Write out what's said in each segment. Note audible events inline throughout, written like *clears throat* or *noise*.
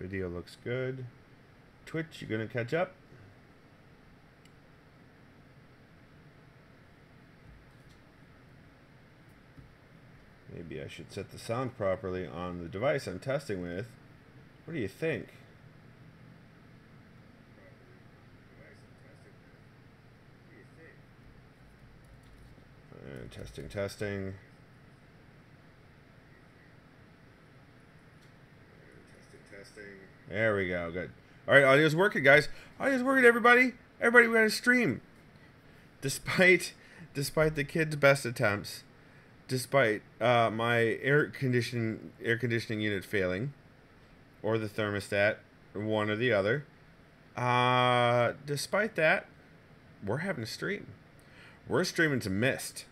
Video looks good. Twitch, you gonna catch up? Maybe I should set the sound properly on the device I'm testing with. What do you think? Uh, testing, testing. Testing, testing. There we go. Good. All right, audio's working, guys. Audio's working, everybody. Everybody, we got a stream. Despite, despite the kids' best attempts, despite uh, my air conditioning air conditioning unit failing, or the thermostat, one or the other. Uh, despite that, we're having a stream. We're streaming to Myst.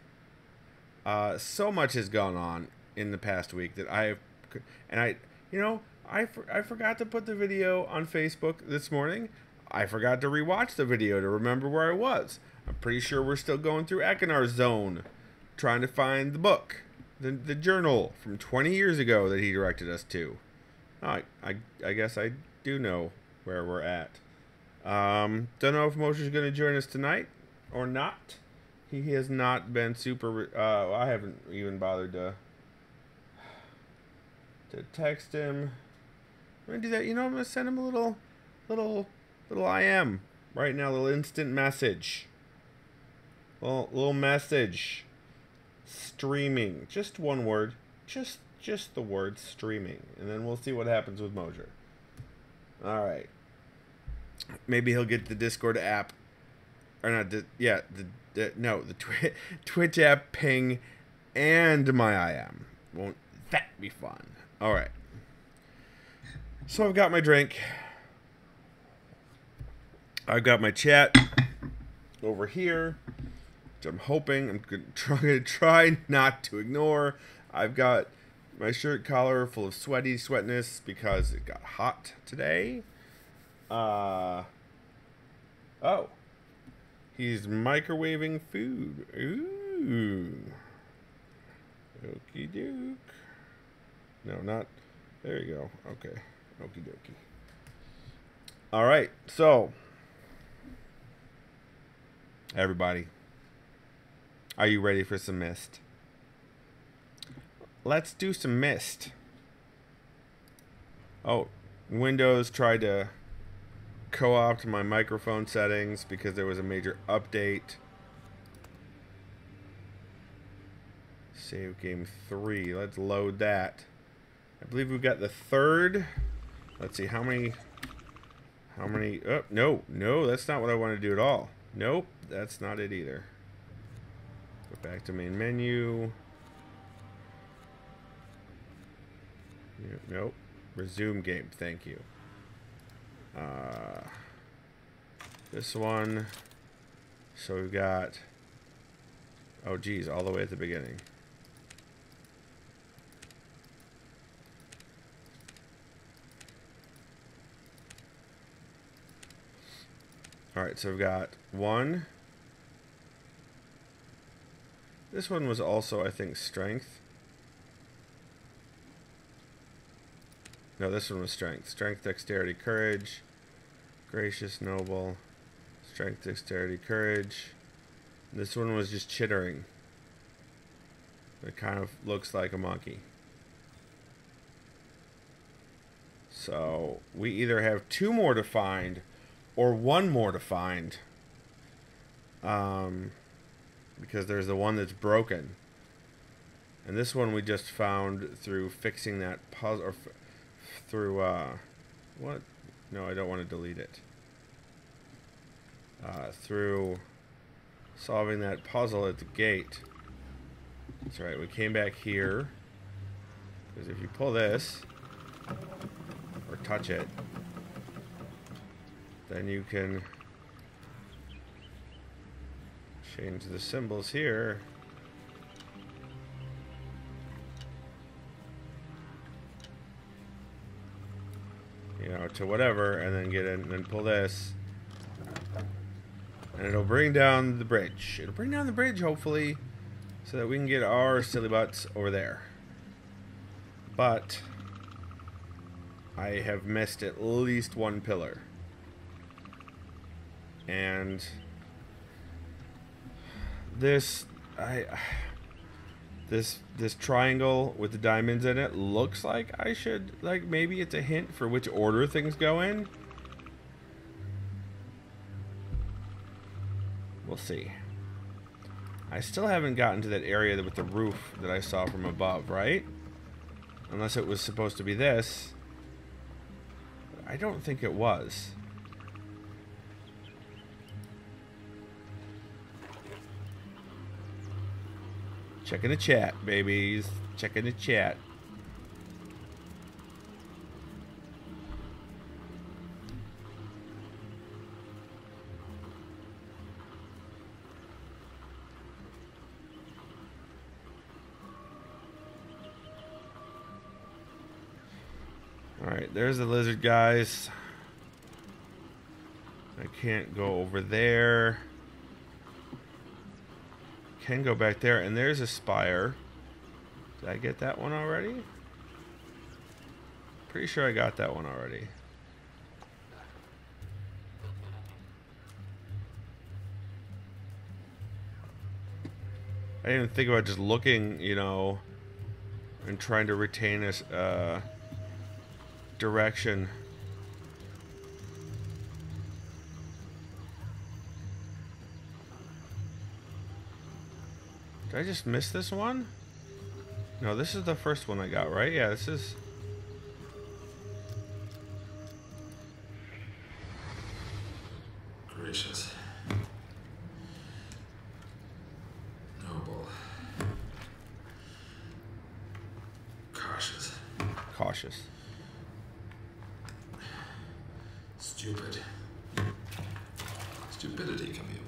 Uh, so much has gone on in the past week that I have, and I, you know, I, for, I forgot to put the video on Facebook this morning. I forgot to rewatch the video to remember where I was. I'm pretty sure we're still going through Achenar Zone, trying to find the book, the, the journal from 20 years ago that he directed us to. I, I, I guess I do know where we're at. Um, don't know if Moshe's going to join us tonight or not. He has not been super. Uh, I haven't even bothered to to text him. I'm gonna do that. You know, I'm gonna send him a little, little, little IM right now. Little instant message. Little little message. Streaming. Just one word. Just just the word streaming, and then we'll see what happens with Mosier. All right. Maybe he'll get the Discord app, or not? The, yeah, the, the no, the Twi- *laughs* Twitch app ping, and my IM. Won't that be fun? All right. So I've got my drink. I've got my chat over here, which I'm hoping I'm *laughs* gonna try, not to ignore. I've got my shirt collar full of sweaty sweatness because it got hot today. Uh oh, he's microwaving food. Ooh, okie doke. No, not. There you go. Okay, okie dokie. All right, so everybody, are you ready for some Myst? Let's do some Myst. Oh, Windows tried to co-opt my microphone settings because there was a major update. Save game three. Let's load that. I believe we've got the third. Let's see how many. How many? Oh no, no, that's not what I want to do at all. Nope, that's not it either. Go back to main menu. Nope. Resume game. Thank you. Uh, this one. So we've got. Oh, geez, all the way at the beginning. All right, so we've got one. This one was also, I think, strength. No, this one was strength. Strength, dexterity, courage. Gracious, noble. Strength, dexterity, courage. This one was just chittering. It kind of looks like a monkey. So we either have two more to find or one more to find. Um, because there's the one that's broken. And this one we just found through fixing that puzzle, or through, uh, what? No, I don't want to delete it. Uh, through solving that puzzle at the gate. That's right, we came back here. Because if you pull this, or touch it, then you can change the symbols here. You know, to whatever, and then get in and then pull this. And it'll bring down the bridge. It'll bring down the bridge, hopefully, so that we can get our silly butts over there. But I have missed at least one pillar. And this I this this triangle with the diamonds in it looks like I should like maybe it's a hint for which order things go in. We'll see. I still haven't gotten to that area with the roof that I saw from above, right? Unless it was supposed to be this. I don't think it was. Checking the chat, babies. Checking the chat. Alright, there's the lizard guys. I can't go over there can go back there, and there's a spire. Did I get that one already? Pretty sure I got that one already. I didn't even think about just looking, you know, and trying to retain this uh, direction. Did I just miss this one? No, this is the first one I got, right? Yeah, this is... Gracious. Noble. Cautious. Cautious. Stupid. Stupidity can be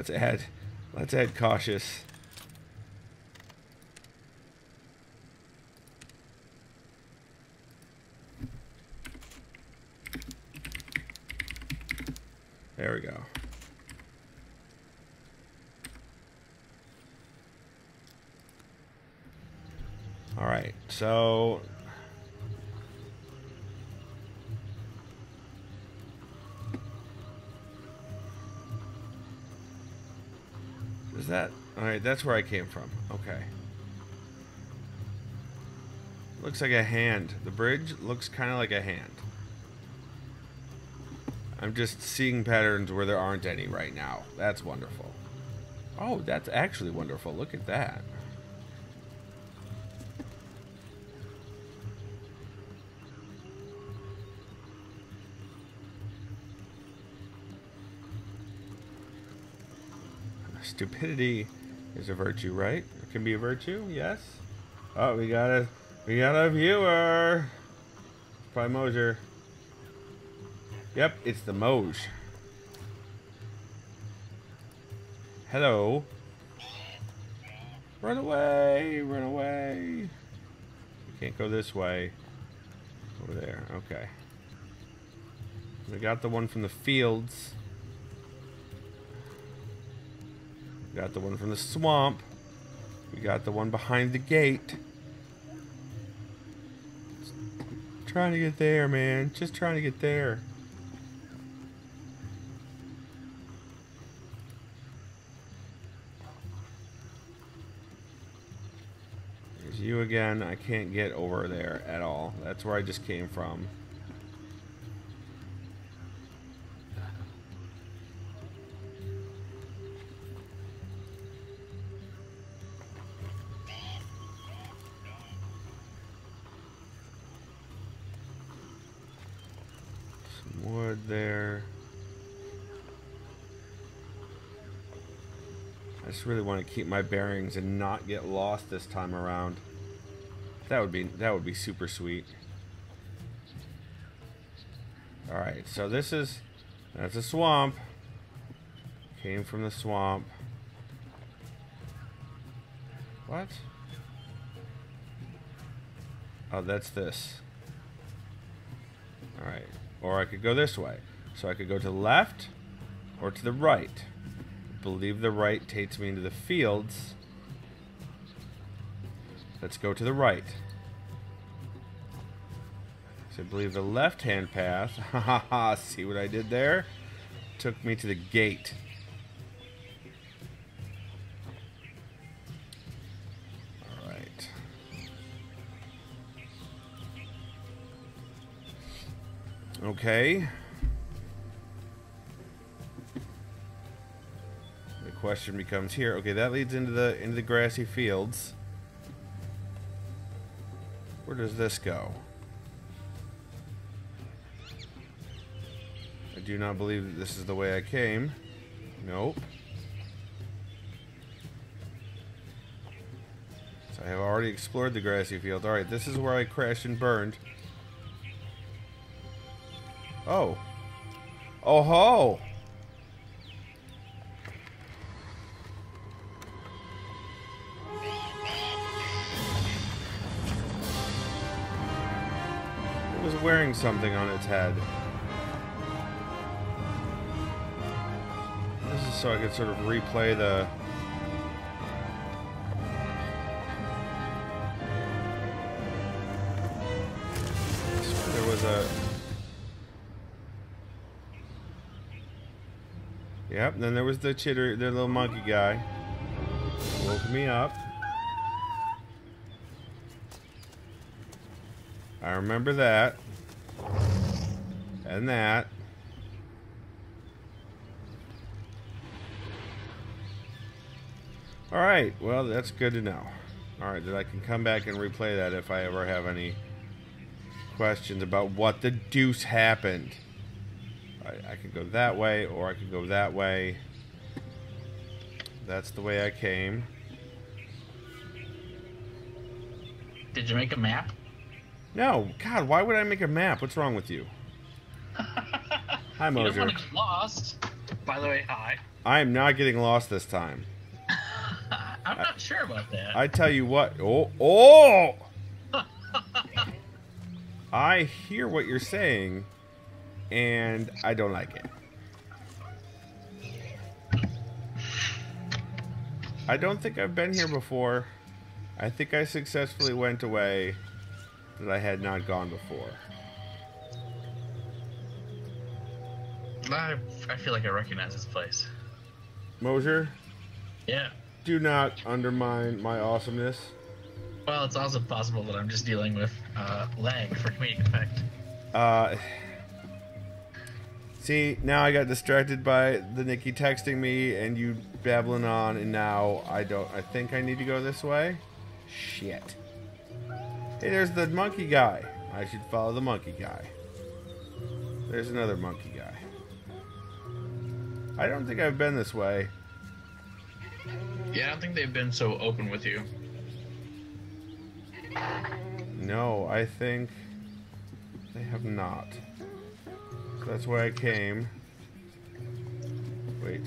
Let's add, let's add cautious. There we go. All right, so that? Alright, that's where I came from. Okay. Looks like a hand. The bridge looks kind of like a hand. I'm just seeing patterns where there aren't any right now. That's wonderful. Oh, that's actually wonderful. Look at that. Stupidity is a virtue, right? It can be a virtue, yes. Oh, we got a we got a viewer. Probably Moser. Yep, it's the Moj. Hello. Run away, run away. You can't go this way. Over there, okay. We got the one from the fields. We got the one from the swamp. We got the one behind the gate. trying to get there, man. Just trying to get there. There's you again. I can't get over there at all. That's where I just came from. Just really want to keep my bearings and not get lost this time around. That would be that would be super sweet. All right, so this is that's a swamp. Came from the swamp. What? Oh, that's this. All right. Or I could go this way. So I could go to the left or to the right. Believe the right takes me into the fields. Let's go to the right. So I believe the left-hand path. Ha ha ha! See what I did there? Took me to the gate. Okay. Question becomes here. Okay, that leads into the into the grassy fields. Where does this go? I do not believe that this is the way I came. Nope. So I have already explored the grassy field. Alright, this is where I crashed and burned. Oh. Oh ho! Something on its head. This is so I could sort of replay the there was a Yep, then there was the chitter, the little monkey guy. Woke me up. I remember that. And that. Alright, well, that's good to know. Alright, that I can come back and replay that if I ever have any questions about what the deuce happened. I, I could go that way, or I could go that way. That's the way I came. Did you make a map? No, God, why would I make a map? What's wrong with you? *laughs* Hi, Moser. You don't want to get lost. By the way, hi. I am not getting lost this time. *laughs* I'm not sure about that. I tell you what. Oh, oh! *laughs* I hear what you're saying, and I don't like it. I don't think I've been here before. I think I successfully went away that I had not gone before. I, I feel like I recognize this place. Mosier, Yeah. do not undermine my awesomeness. Well, it's also possible that I'm just dealing with uh, lag for comedic effect. Uh, see, now I got distracted by the Nikki texting me and you babbling on, and now I don't. I think I need to go this way. Shit. Hey, there's the monkey guy. I should follow the monkey guy. There's another monkey guy. I don't think I've been this way. Yeah, I don't think they've been so open with you. No, I think they have not. So that's why I came. Wait.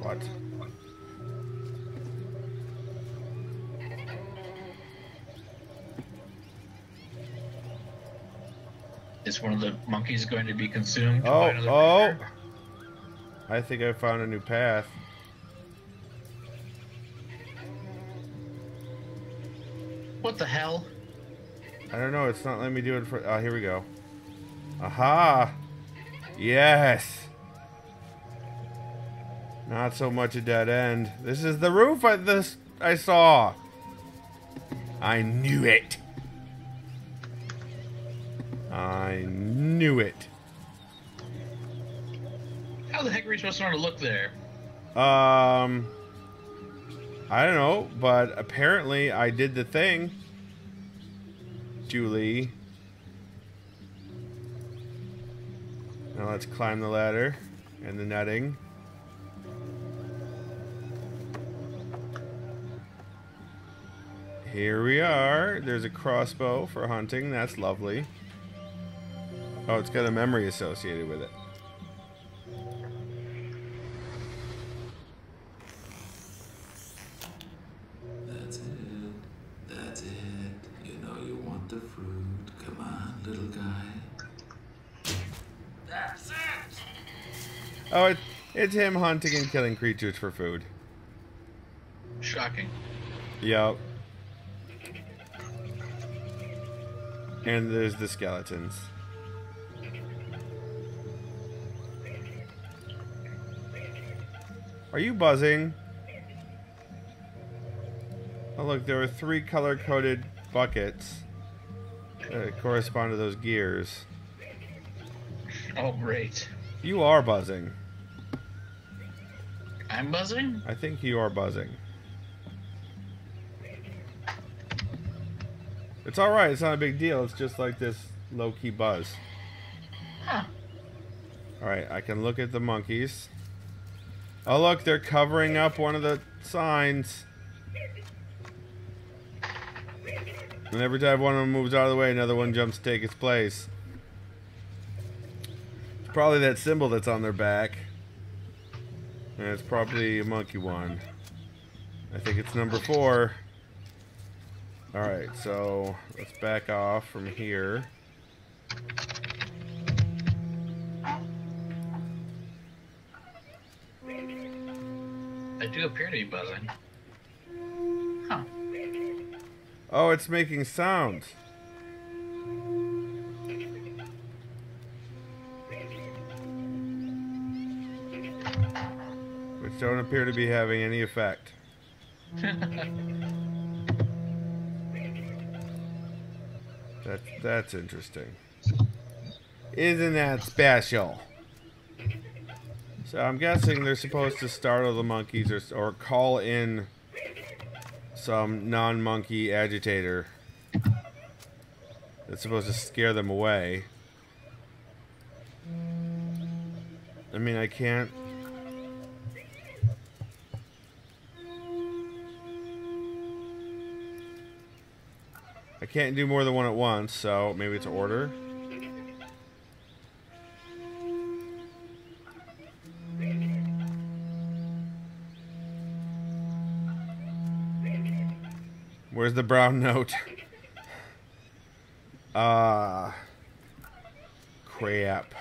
What? Is one of the monkeys going to be consumed Oh, oh. I think I found a new path. What the hell? I don't know. It's not letting me do it for. Oh, here we go. Aha! Yes! Not so much a dead end. This is the roof I, this, I saw. I knew it. I knew it. How the heck are we supposed to look there? Um, I don't know, but apparently I did the thing. Julie. Now let's climb the ladder and the netting. Here we are. There's a crossbow for hunting. That's lovely. Oh, it's got a memory associated with it. That's it. That's it. You know you want the fruit. Come on, little guy. That's it. Oh, it, It's him hunting and killing creatures for food. Shocking. Yep. And there's the skeletons. Are you buzzing? Oh look, there are three color-coded buckets that correspond to those gears. Oh, great. You are buzzing. I'm buzzing? I think you are buzzing. It's alright, it's not a big deal. It's just like this low-key buzz. Huh. Alright, I can look at the monkeys. Oh look, they're covering up one of the signs. And every time one of them moves out of the way, another one jumps to take its place. It's probably that symbol that's on their back. And it's probably a monkey one. I think it's number four. Alright, so let's back off from here. I do appear to be buzzing. Huh. Oh, it's making sounds. Which don't appear to be having any effect. *laughs* That's that's interesting. Isn't that special? So I'm guessing they're supposed to startle the monkeys or, or call in some non-monkey agitator that's supposed to scare them away. I mean, I can't. I can't do more than one at once, so maybe it's order. The brown note? Ah. crap.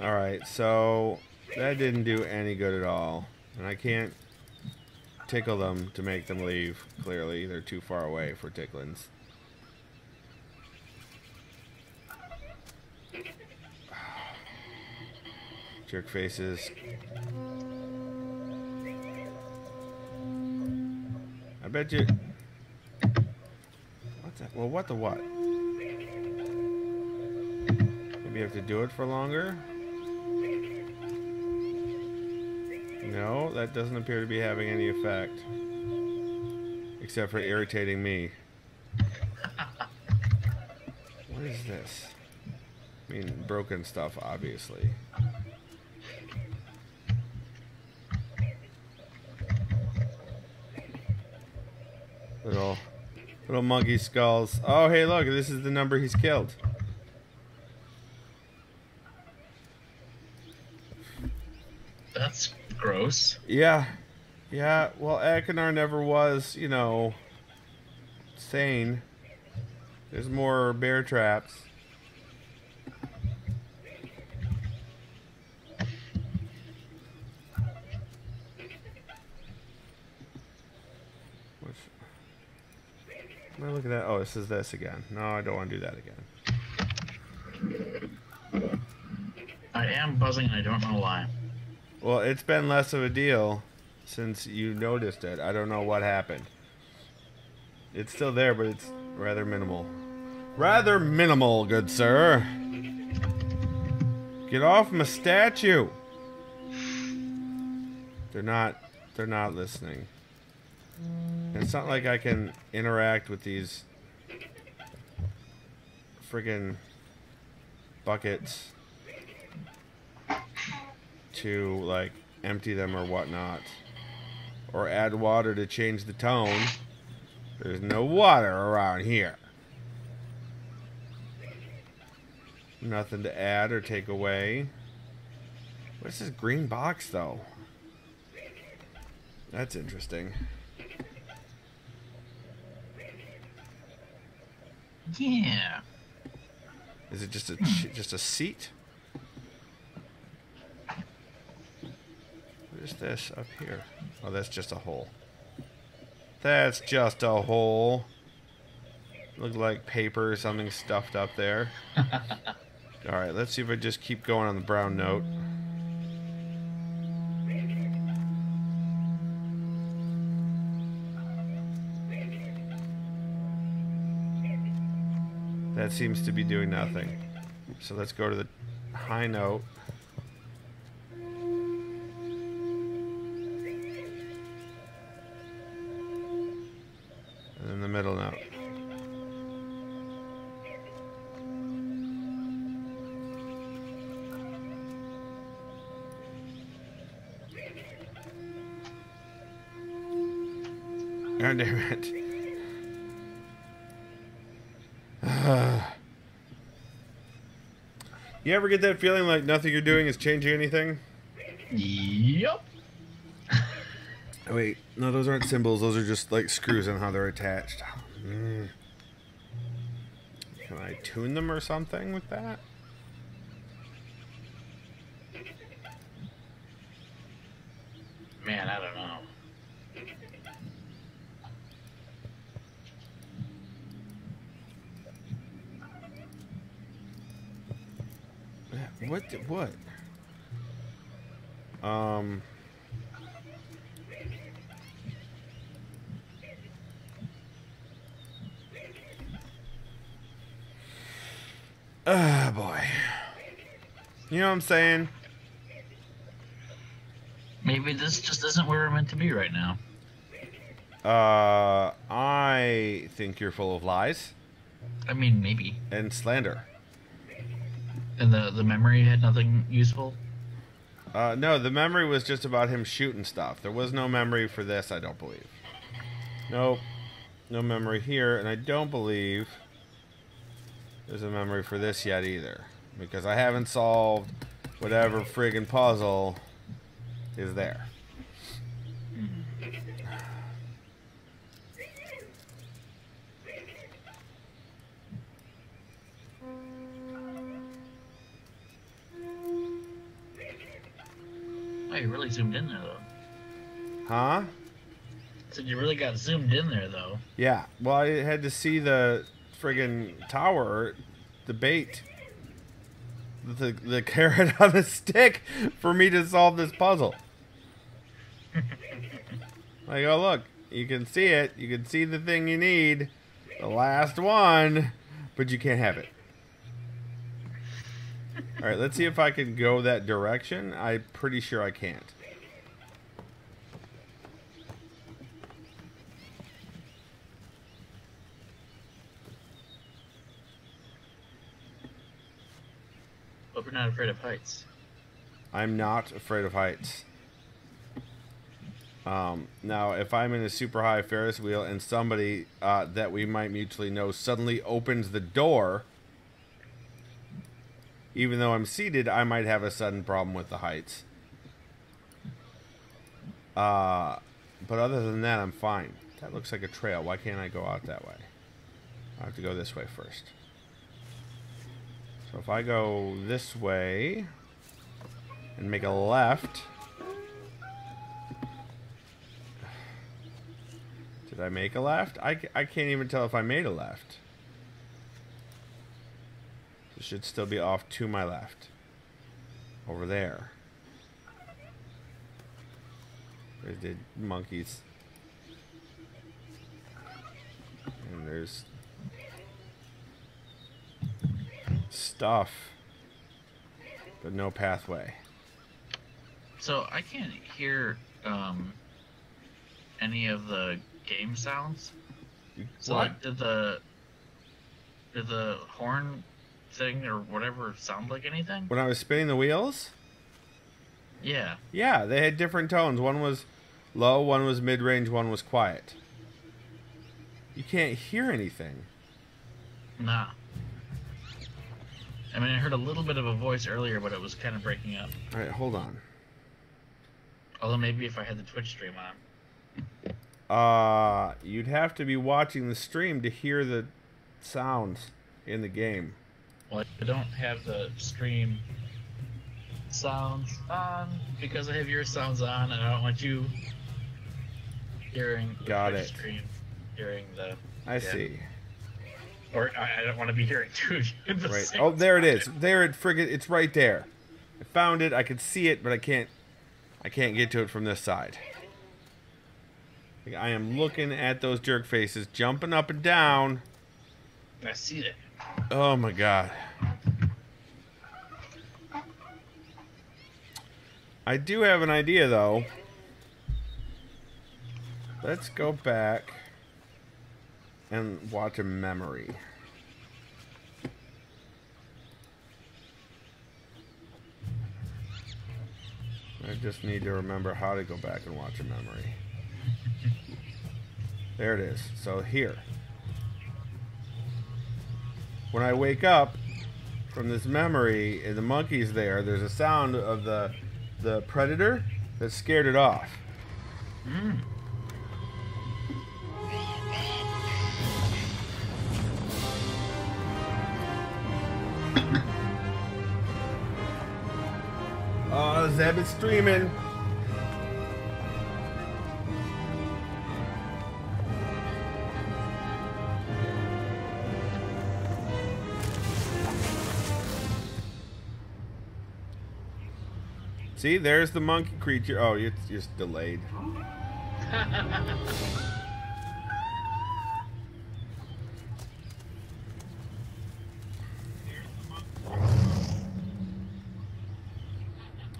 Alright, so that didn't do any good at all. And I can't tickle them to make them leave, clearly. They're too far away for ticklings. *sighs* Jerk faces. Bet you. What the? Well, what the what? Maybe have to do it for longer? No, that doesn't appear to be having any effect. Except for irritating me. What is this? I mean, broken stuff, obviously. Little, little monkey skulls. Oh, hey, look, this is the number he's killed. That's gross. Yeah. Yeah, well, Achenar never was, you know, sane. There's more bear traps. Which, Oh, this is this again. No, I don't want to do that again. I am buzzing and I don't know why. Well, it's been less of a deal since you noticed it. I don't know what happened. It's still there, but it's rather minimal. Rather minimal, good sir. Get off my statue. They're not they're not listening. It's not like I can interact with these friggin' buckets to like empty them or whatnot. Or add water to change the tone. There's no water around here. Nothing to add or take away. What's this green box though? That's interesting Yeah. is it just a hmm. just a seat What is this up here? Oh, that's just a hole. That's just a hole. Look like paper or something stuffed up there. *laughs* Alright, let's see if I just keep going on the brown note. Seems to be doing nothing. So let's go to the high note. You ever get that feeling like nothing you're doing is changing anything? Yep. Oh, *laughs* wait, no, those aren't symbols. Those are just like screws and how they're attached. Mm. Can I tune them or something with that? Man, I don't know. What? What? Um. Ah, boy. You know what I'm saying? Maybe this just isn't where we're meant to be right now. Uh, I think you're full of lies I mean, maybe. and slander. And the the memory had nothing useful. Uh, no, the memory was just about him shooting stuff. There was no memory for this, I don't believe. Nope. No memory here, and I don't believe there's a memory for this yet either. Because I haven't solved whatever friggin' puzzle is there. Oh, you really zoomed in there though. Huh? Said you really got zoomed in there though. Yeah. Well, I had to see the friggin' tower, the bait, the the carrot *laughs* on the stick for me to solve this puzzle. *laughs* like, oh look, you can see it. You can see the thing you need, the last one, but you can't have it. All right, let's see if I can go that direction. I'm pretty sure I can't. Hope you're not afraid of heights. I'm not afraid of heights. Um, now, if I'm in a super high Ferris wheel and somebody uh, that we might mutually know suddenly opens the door, even though I'm seated, I might have a sudden problem with the heights. Uh, but other than that, I'm fine. That looks like a trail. Why can't I go out that way? I have to go this way first. So if I go this way and make a left. Did I make a left? I, I can't even tell if I made a left. It should still be off to my left. Over there. There's the monkeys. And there's stuff, but no pathway. So I can't hear um, any of the game sounds. So What? like, did the did the horn thing or whatever sound like anything? When I was spinning the wheels? Yeah. Yeah, they had different tones. One was low, one was mid range, one was quiet. You can't hear anything. Nah. I mean, I heard a little bit of a voice earlier, but it was kind of breaking up. Alright, hold on. Although maybe if I had the Twitch stream on. Uh, you'd have to be watching the stream to hear the sounds in the game. Well, I don't have the stream sounds on because I have your sounds on, and I don't want you hearing the Got Twitch it. stream, hearing the, I see. Or I, I don't want to be hearing two of you the Right. Oh, there it is. There it friggin' it's right there. I found it. I can see it, but I can't I can't get to it from this side. I am looking at those jerk faces jumping up and down. I see it. Oh my god. I do have an idea though. Let's go back and watch a memory. I just need to remember how to go back and watch a memory. There it is. So here. When I wake up from this memory and the monkey's there, there's a sound of the the predator that scared it off. Mm. Oh, Zeb is streaming. See, there's the monkey creature. Oh, it's just delayed. *laughs*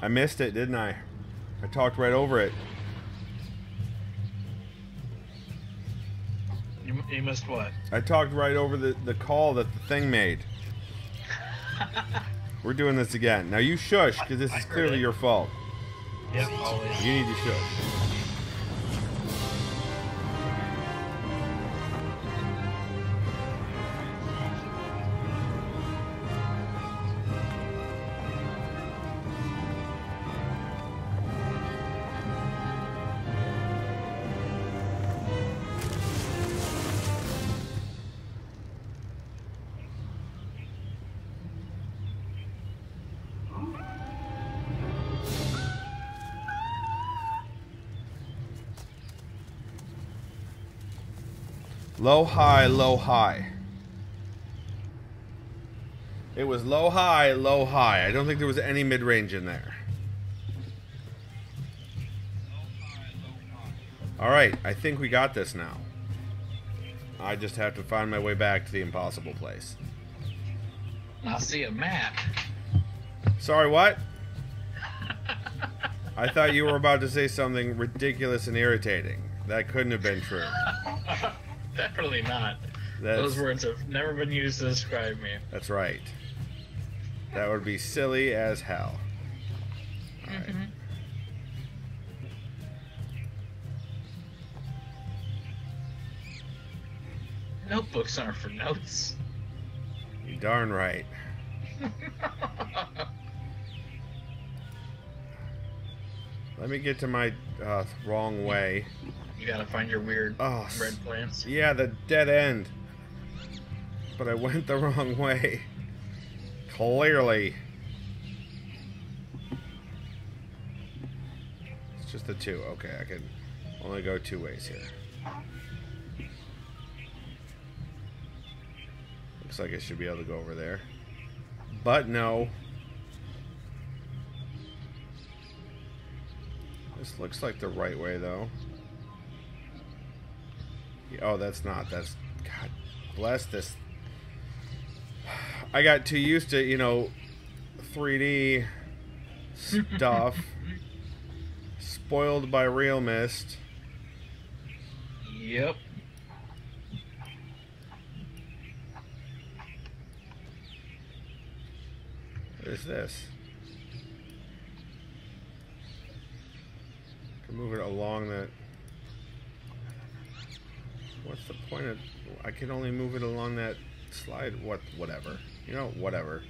I missed it, didn't I? I talked right over it. You, you missed what? I talked right over the, the call that the thing made. *laughs* We're doing this again. Now you shush, because this I is clearly your fault. Yep, always. You need to shush. Low, high, low, high. It was low, high, low, high. I don't think there was any mid range in there. Alright, I think we got this now. I just have to find my way back to the impossible place. I see a map. Sorry, what? *laughs* I thought you were about to say something ridiculous and irritating. That couldn't have been true. Definitely not. That's, Those words have never been used to describe me. that's right. That would be silly as hell. Mhm. Notebooks aren't for notes. You darn right. *laughs* Let me get to my uh, wrong way. You gotta find your weird Oh, red plants. Yeah, the dead end. But I went the *laughs* wrong way. Clearly. It's just the two. Okay, I can only go two ways here. Looks like I should be able to go over there. But no. This looks like the right way though. Oh, that's not. That's God bless this. I got too used to, you know, 3D stuff. *laughs* Spoiled by realMyst. Yep. What is this? Can move it along that. What's the point of? I can only move it along that slide. What? Whatever. You know, whatever.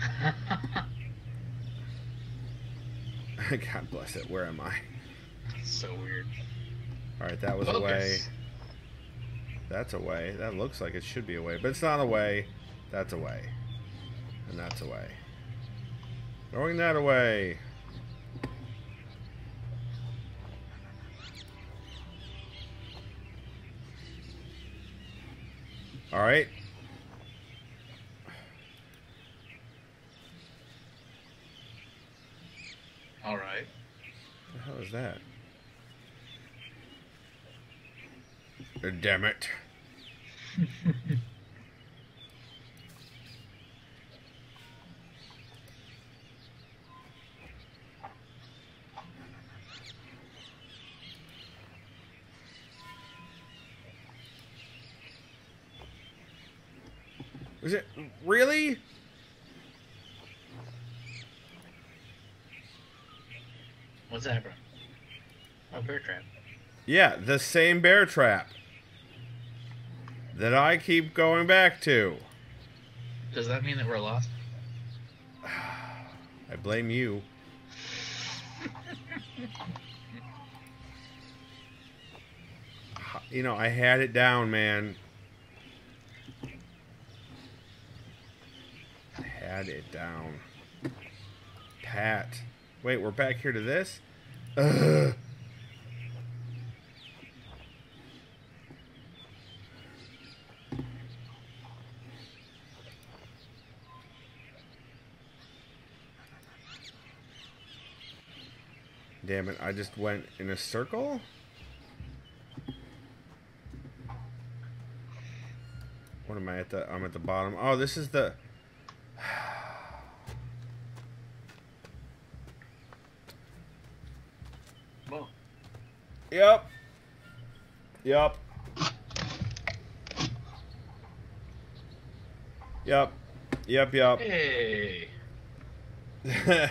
*laughs* God bless it. Where am I? so weird. All right, that was a way. That's a way. That looks like it should be a way, but it's not a way. That's a way. And that's a way. Throwing that away. All right. All right. What the hell is that? Damn it. *laughs* Is it really? What's that, bro? A bear trap. Yeah, the same bear trap that I keep going back to. Does that mean that we're lost? *sighs* I blame you. *laughs* you know, I had it down, man. Had it down. Pat. Wait, we're back here to this? Ugh. Damn it, I just went in a circle? What am I at the I'm at the bottom. Oh, this is the Well, Yep. Yep. Yep. Yep, yep. hey. *laughs*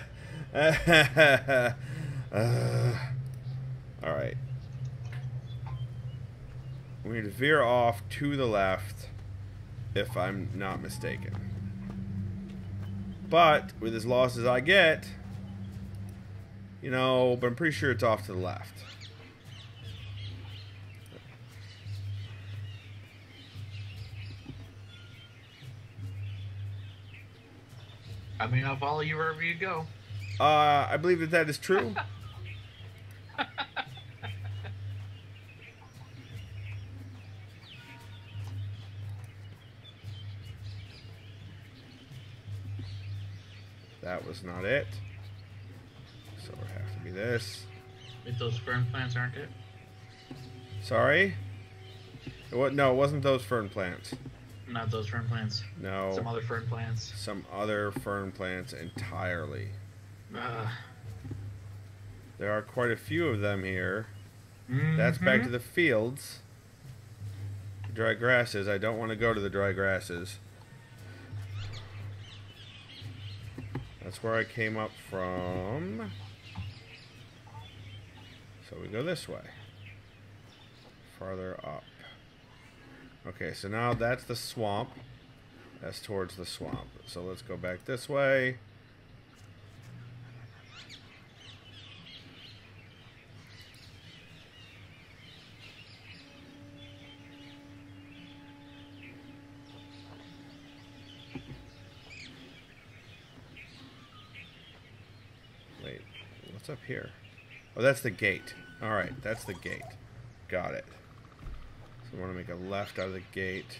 Uh, all right. We need to veer off to the left, if I'm not mistaken. But with as lost as I get, you know, but I'm pretty sure it's off to the left. I mean, I'll follow you wherever you go. Uh, I believe that that is true. *laughs* that was not it. So it would have to be this. Wait, those fern plants aren't it? Sorry? What? No, it wasn't those fern plants. Not those fern plants. No. Some other fern plants. Some other fern plants entirely. Uh, There are quite a few of them here. That's back to the fields. Dry grasses. I don't want to go to the dry grasses. That's where I came up from. So we go this way. Farther up. Okay, so now that's the swamp. That's towards the swamp. So let's go back this way. Wait, what's up here? Oh, that's the gate. All right, that's the gate. Got it. So I want to make a left out of the gate.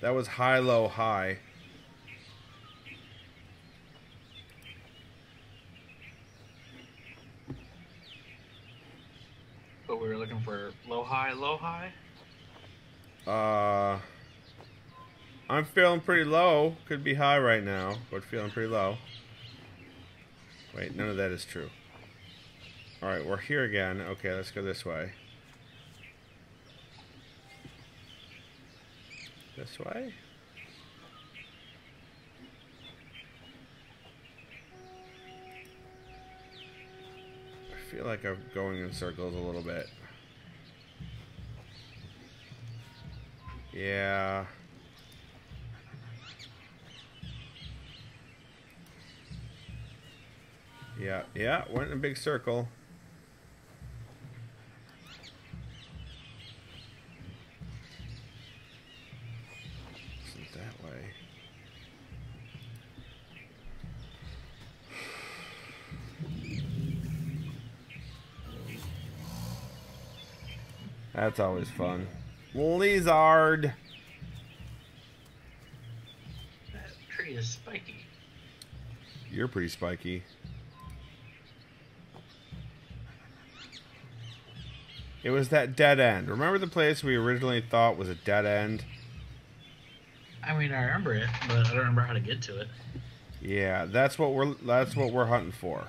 That was high, low, high. but we were looking for low high, low high. Uh, I'm feeling pretty low. Could be high right now, but feeling pretty low. Wait, none of that is true. All right, we're here again. Okay, let's go this way. This way? I feel like I'm going in circles a little bit. Yeah. Yeah, yeah, went in a big circle. Isn't that way? That's always fun. Lizard. That tree is spiky. You're pretty spiky. It was that dead end. Remember the place we originally thought was a dead end? I mean, I remember it, but I don't remember how to get to it. Yeah, that's what we're that's what we're hunting for.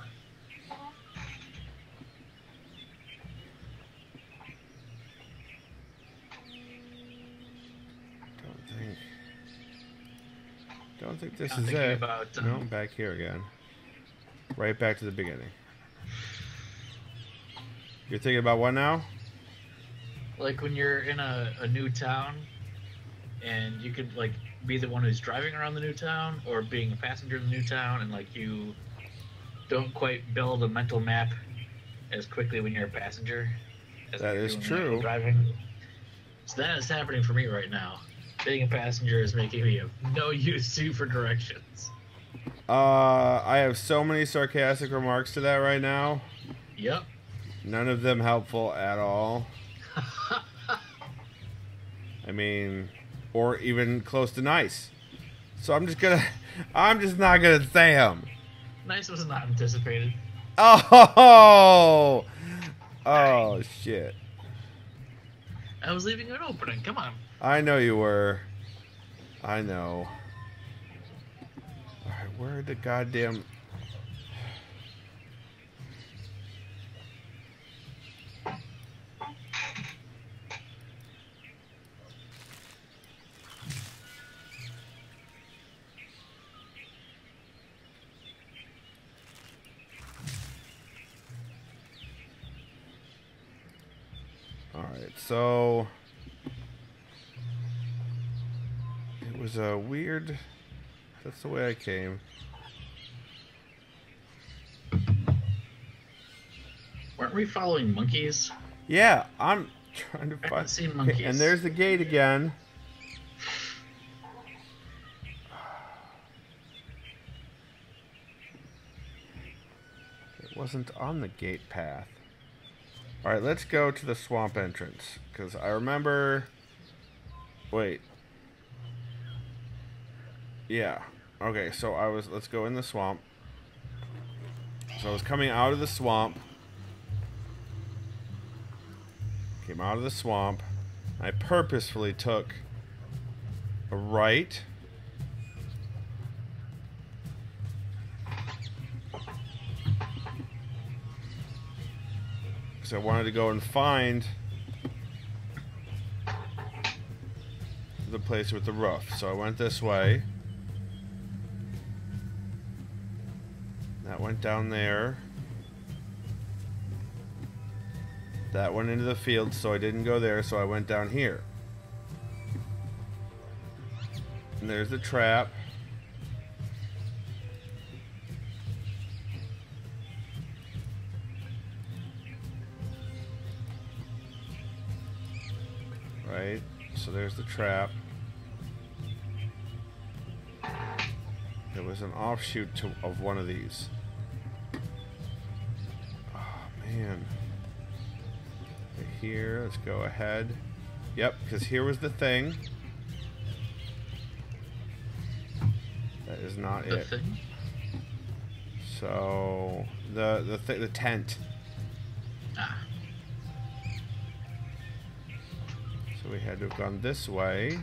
Don't think. Don't think this I'm is thinking it. about, no, um, back here again. Right back to the beginning. You're thinking about what now? Like when you're in a, a new town, and you could like be the one who's driving around the new town, or being a passenger in the new town, and like you don't quite build a mental map as quickly when you're a passenger. As That is doing the actual true. Driving. So that is happening for me right now. Being a passenger is making me of no use to for directions. Uh, I have so many sarcastic remarks to that right now. Yep. None of them helpful at all. *laughs* I mean, or even close to nice. So I'm just gonna, *laughs* I'm just not gonna say them. nice was not anticipated. Oh, *laughs* oh shit! I was leaving an opening. Come on. I know you were. I know. All right, where the goddamn? All right, so it was a weird. That's the way I came. Weren't we following monkeys? Yeah, I'm trying to I find. see Okay, monkeys. and there's the gate again. It wasn't on the gate path. All right, let's go to the swamp entrance because I remember. Wait. Yeah. Okay, so I was. Let's go in the swamp. So I was coming out of the swamp. Came out of the swamp. I purposefully took a right. Because I wanted to go and find the place with the roof. So I went this way. That went down there. That went into the field, so I didn't go there, so I went down here. And there's the trap. Right? So there's the trap. There was an offshoot to, of one of these. Man. Okay, here, let's go ahead. Yep, because here was the thing. That is not The it. thing? So the the th- the tent. Ah. So we had to have gone this way.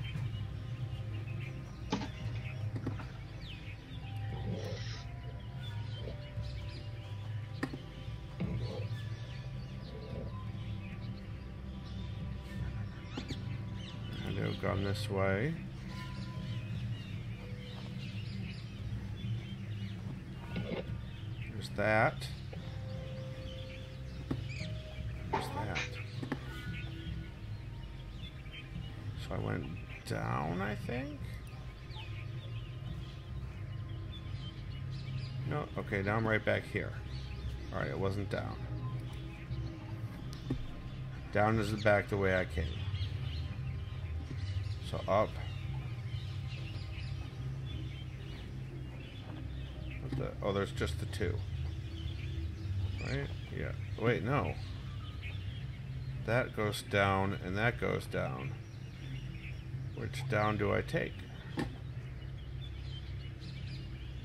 This way. There's that. There's that. So I went down, I think? No, okay, now I'm right back here. Alright, it wasn't down. Down is the back the way I came. So up. The, oh, there's just the two. Right? Yeah. Wait, no. That goes down and that goes down. Which down do I take?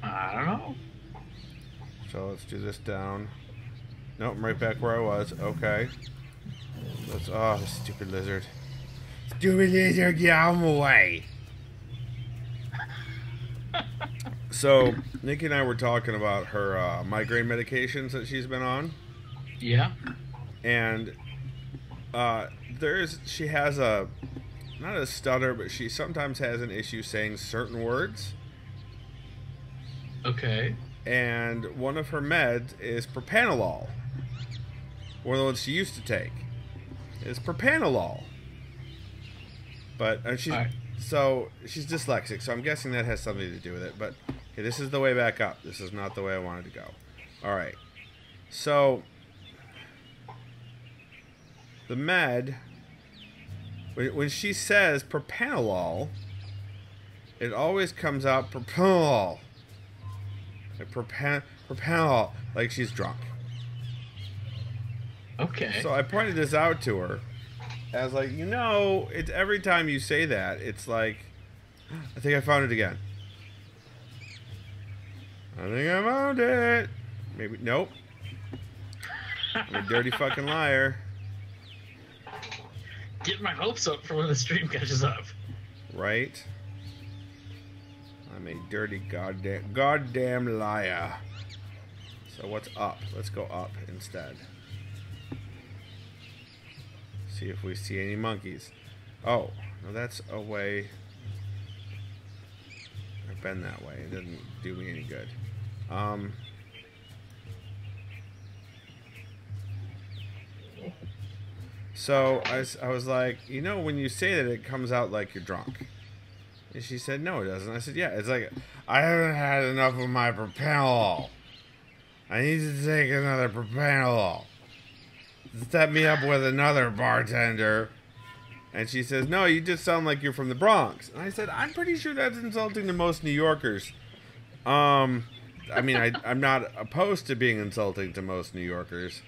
I don't know. So let's do this down. Nope, I'm right back where I was. Okay. Let's, oh, stupid lizard. Stupid lizard, get out of my way. so, Nikki and I were talking about her uh, migraine medications that she's been on, Yeah. and uh, there's she has a not a stutter, but she sometimes has an issue saying certain words. Okay. and one of her meds is propanolol. One of the ones she used to take is propanolol. But and she's Alright. so she's dyslexic, so I'm guessing that has something to do with it. But okay, this is the way back up. This is not the way I wanted to go. All right, so the med when, when she says propanolol, it always comes out propanolol. Like propan- propanol, like she's drunk. Okay. So I pointed this out to her. I was like, you know, it's every time you say that, it's like, I think I found it again. I think I found it. Maybe nope. I'm a dirty fucking liar, Get my hopes up for when the stream catches up. right? I'm a dirty goddamn goddamn liar. So what's up? Let's go up instead. See if we see any monkeys. Oh, no, that's a way. I've been that way. It didn't do me any good. Um. So I was like, you know, when you say that, it comes out like you're drunk. And she said, no, it doesn't. I said, yeah. It's like, I haven't had enough of my propanolol. I need to take another propanolol. Set me up with another bartender. And she says, no, you just sound like you're from the Bronx. And I said, I'm pretty sure that's insulting to most New Yorkers. Um, I mean, I, I'm not opposed to being insulting to most New Yorkers.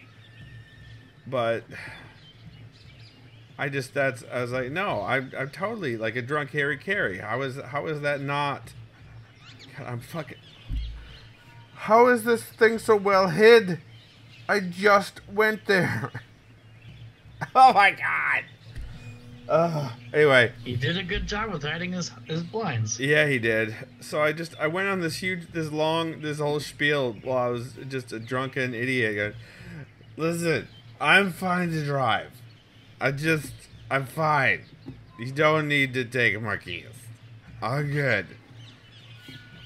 But I just that's I was like, no, I'm I'm totally like a drunk Harry Caray. How is how is that not? God, I'm fucking. How is this thing so well hid? I just went there. *laughs* oh my god. Uh, anyway, He did a good job with hiding his his blinds. yeah, he did. So I just I went on this huge, this long, this whole spiel while I was just a drunken idiot. Going, Listen, I'm fine to drive. I just I'm fine. You don't need to take my keys. I'm good.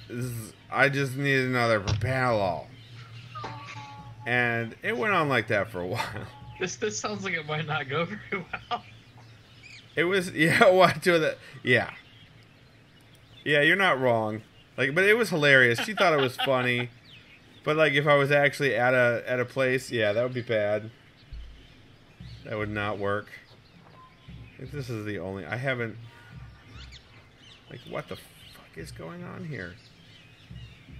Is, I just need another propanolol. And it went on like that for a while. This this sounds like it might not go *laughs* very well. It was *laughs* yeah, what to that yeah. Yeah, you're not wrong. Like but it was hilarious. She thought it was funny. But like if I was actually at a at a place, yeah, that would be bad. That would not work. If this is the only I haven't like what the fuck is going on here?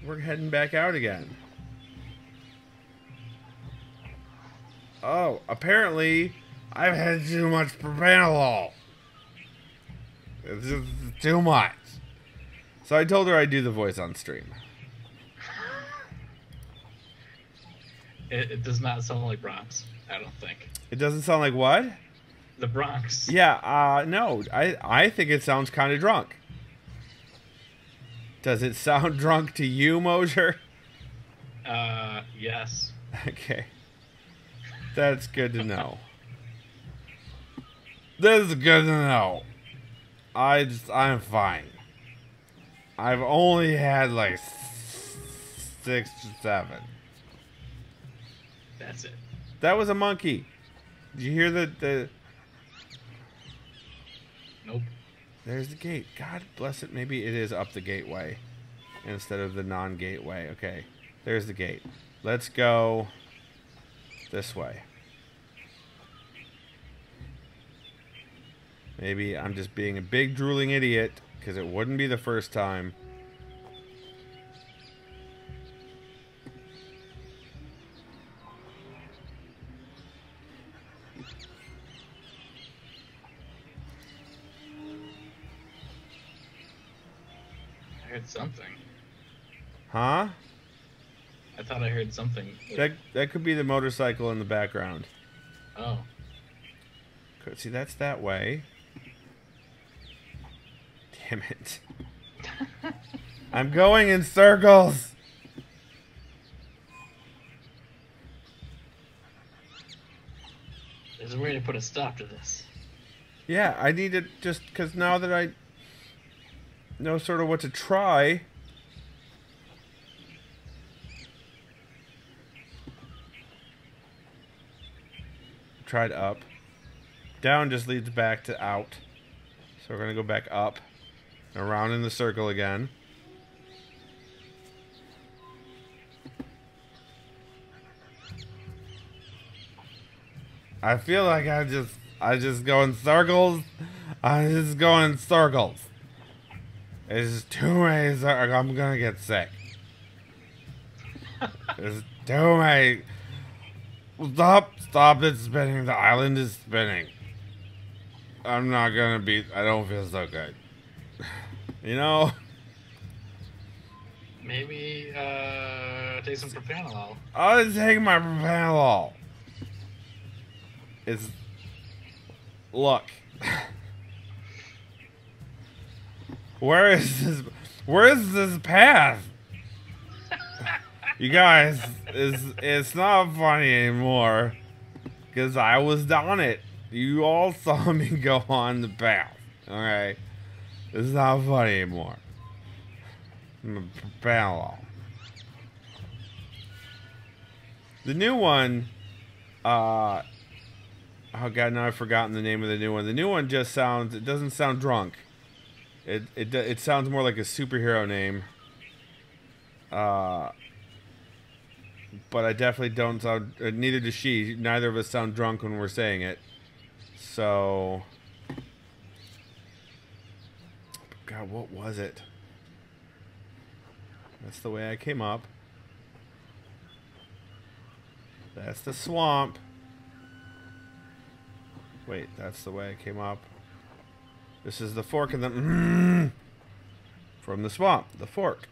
We're heading back out again. Oh, apparently I've had too much propanolol. It's just too much. So I told her I'd do the voice on stream. It, it does not sound like Bronx. I don't think It doesn't sound like what? the Bronx. Yeah, uh, no. I, I think it sounds kind of drunk. Does it sound *laughs* drunk to you, Mosier? Uh, yes. *laughs* Okay. That's good to know. This is good to know. I just, I'm fine. I've only had like six to seven. That's it. That was a monkey. Did you hear the, the Nope. There's the gate. God bless it. Maybe it is up the gateway instead of the non gateway. Okay. There's the gate. Let's go this way. Maybe I'm just being a big drooling idiot because it wouldn't be the first time. I heard something. Huh? I thought I heard something. That that could be the motorcycle in the background. Oh. See, that's that way. Damn it. I'm going in circles. There's a way to put a stop to this. Yeah, I need to just because now that I know sort of what to try. Tried up. Down just leads back to out. So we're going to go back up. Around in the circle again. I feel like I just I just go in circles. I just go in circles. It's too many cir- I'm gonna get sick. it's too many. Stop! Stop! It's spinning. The island is spinning. I'm not gonna be. I don't feel so good. You know. Maybe uh, take some propanol. I'll just take my Panadol. It's look. *laughs* Where is this? Where is this path? You guys, it's it's not funny anymore, cause I was on it. You all saw me *laughs* go on the path. All right, it's not funny anymore. Panadol. The new one, uh, oh god, now I've forgotten the name of the new one. The new one just sounds, it doesn't sound drunk. It it it sounds more like a superhero name. Uh, but I definitely don't sound. Uh, neither does she. Neither of us sound drunk when we're saying it. So, God, what was it? That's the way I came up. That's the swamp. Wait, that's the way I came up. This is the fork in the mm, *clears throat* from the swamp. The fork.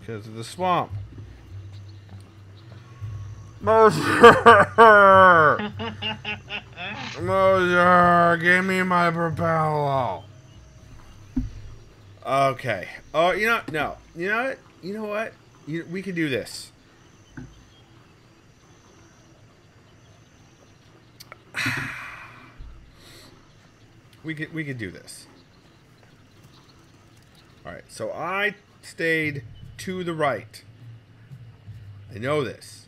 Because of the swamp. Mosher! *laughs* *laughs* Mosher, give me my propeller. Okay. Oh, you know, no. You know what? You know what? You, we can do this. *sighs* we could we could do this. All right. So I stayed to the right. I know this.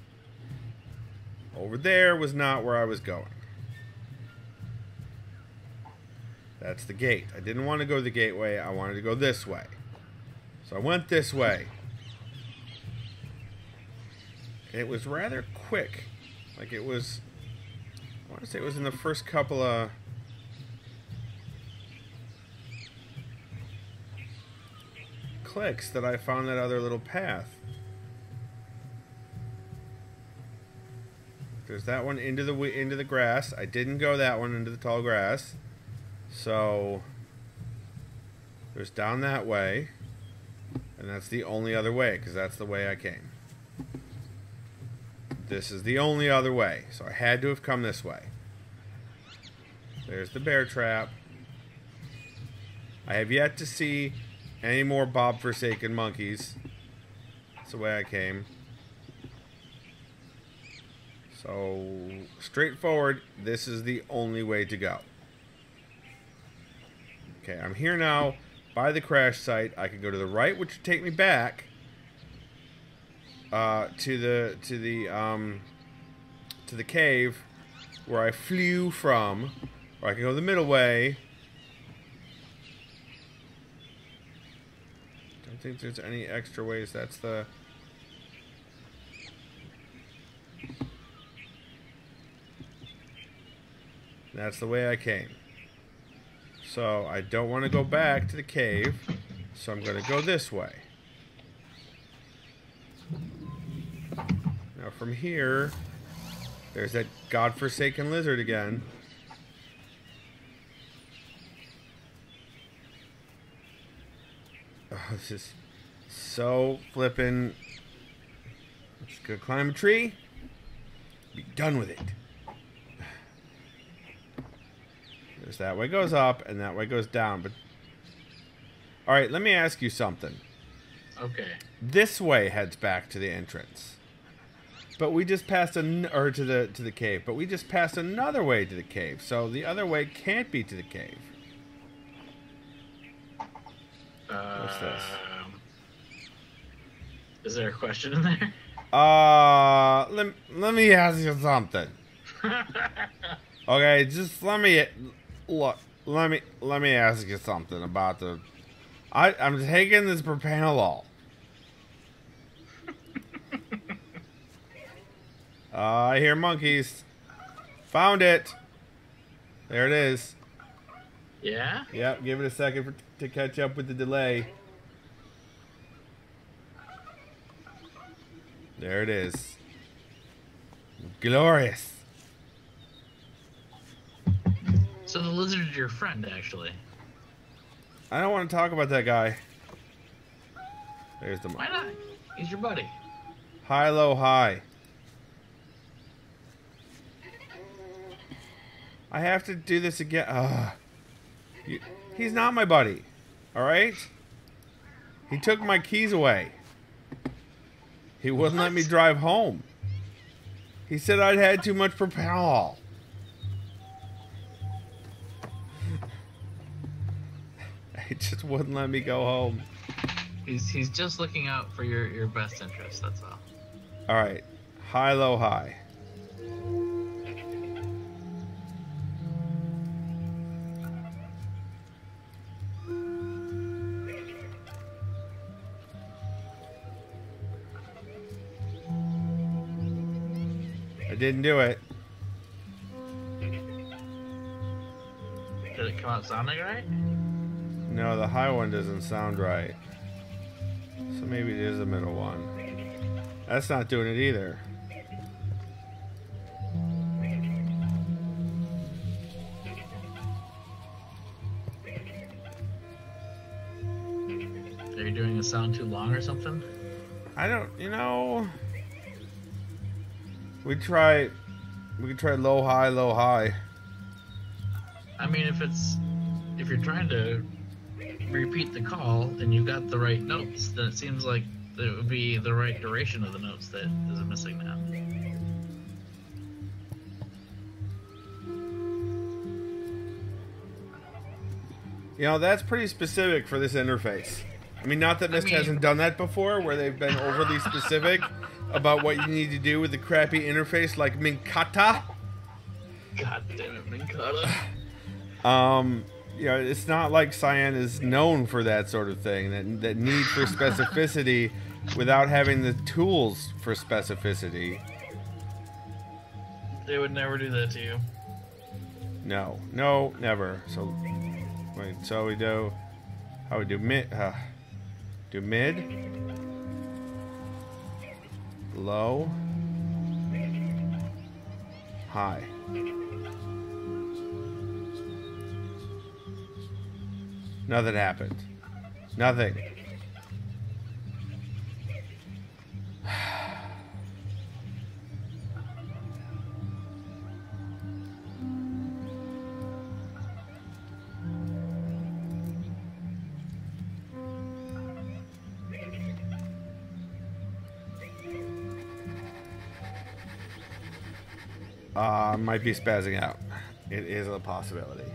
Over there was not where I was going. That's the gate. I didn't want to go the gateway. I wanted to go this way. So I went this way. It was rather quick. Like it was I want to say it was in the first couple of clicks that I found that other little path. There's that one into the into the grass. I didn't go that one into the tall grass. So there's down that way. And that's the only other way because that's the way I came. This is the only other way. So I had to have come this way. There's the bear trap. I have yet to see any more Bob Forsaken monkeys. That's the way I came. So, straightforward, this is the only way to go. Okay, I'm here now by the crash site. I can go to the right, which would take me back uh, to the to the um, to the cave where I flew from, or I can go the middle way. Don't think there's any extra ways. That's the. That's the way I came. So I don't want to go back to the cave, so I'm going to go this way. Now from here, there's that godforsaken lizard again. *laughs* Oh, this is so flippin'. Let's go climb a tree. Be done with it. There's that way goes up and that way goes down. But all right, let me ask you something. Okay. This way heads back to the entrance. But we just passed an or to the to the cave. But we just passed another way to the cave. So the other way can't be to the cave. What's this? Um, Is there a question in there? Uh, let, let me ask you something. *laughs* Okay, just let me look. Let me let me ask you something about the. I I'm taking this propanolol. *laughs* uh, I hear monkeys. Found it. There it is. yeah. Yep. Give it a second for, to catch up with the delay. There it is. Glorious. So the lizard is your friend, actually. I don't want to talk about that guy. There's the Why not? He's your buddy. high, low, high. I have to do this again. Ugh. You, he's not my buddy. All right. He took my keys away. He wouldn't let me drive home. He said I'd had too much propanol. *laughs* He just wouldn't let me go home. He's he's just looking out for your your best interest. That's all. All right. High, low, high. I didn't do it. Did it come out sounding right? No, the high one doesn't sound right. So maybe it is the middle one. That's not doing it either. Are you doing a sound too long or something? I don't, you know. We try, we could try low, high, low, high. I mean, if it's if you're trying to repeat the call and you got the right notes, then it seems like it would be the right duration of the notes that is missing now. You know, that's pretty specific for this interface. I mean, not that I mean- hasn't done that before, where they've been overly specific about what you need to do with the crappy interface, like Minkata. God damn it, Minkata. Um, you know, it's not like Cyan is known for that sort of thing, that, that need for *laughs* specificity without having the tools for specificity. They would never do that to you. No, no, never. So, wait, so we do, how we do mid, uh, do mid, low, high. Nothing happened. Nothing. *sighs* Uh, might be spazzing out. It is a possibility.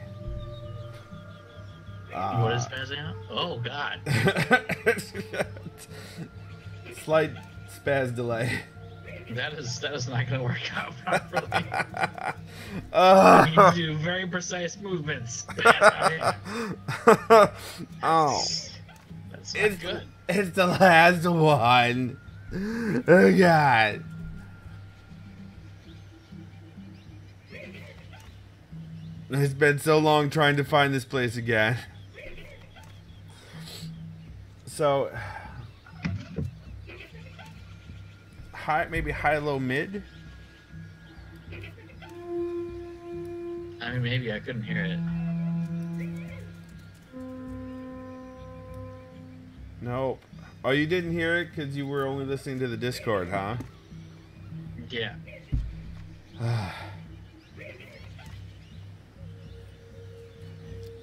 Uh, what is spazzing out? Oh God. *laughs* Slight spaz delay. That is that is not going to work out *laughs* properly. Uh, you do very precise movements. *laughs* oh, That's it's, good. it's the last one. Oh God. It's been so long trying to find this place again. So, high, maybe high, low, mid. I mean, maybe I couldn't hear it. Nope. Oh, you didn't hear it because you were only listening to the Discord, huh? Yeah. *sighs* I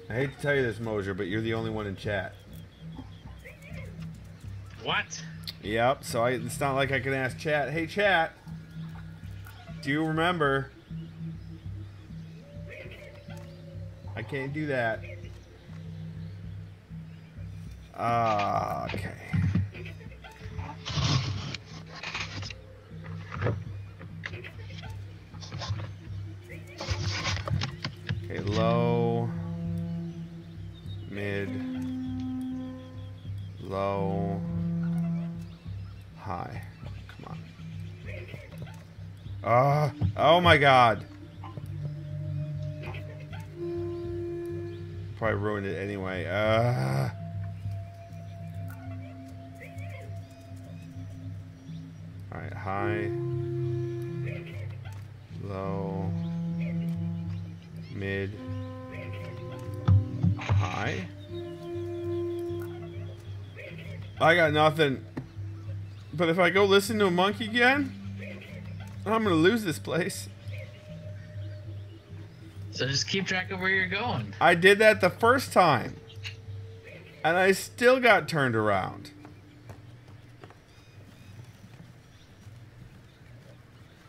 hate to tell you this, Mosier, but you're the only one in chat. What? Yep, so I, it's not like I can ask chat, hey chat, do you remember? I can't do that. Ah, okay. Okay, low, mid, low, high. Come on. Ah, oh my god. Probably ruined it anyway. Uh. Alright, high, low, mid, high. I got nothing. But if I go listen to a monkey again, I'm gonna lose this place. So just keep track of where you're going. I did that the first time. And I still got turned around.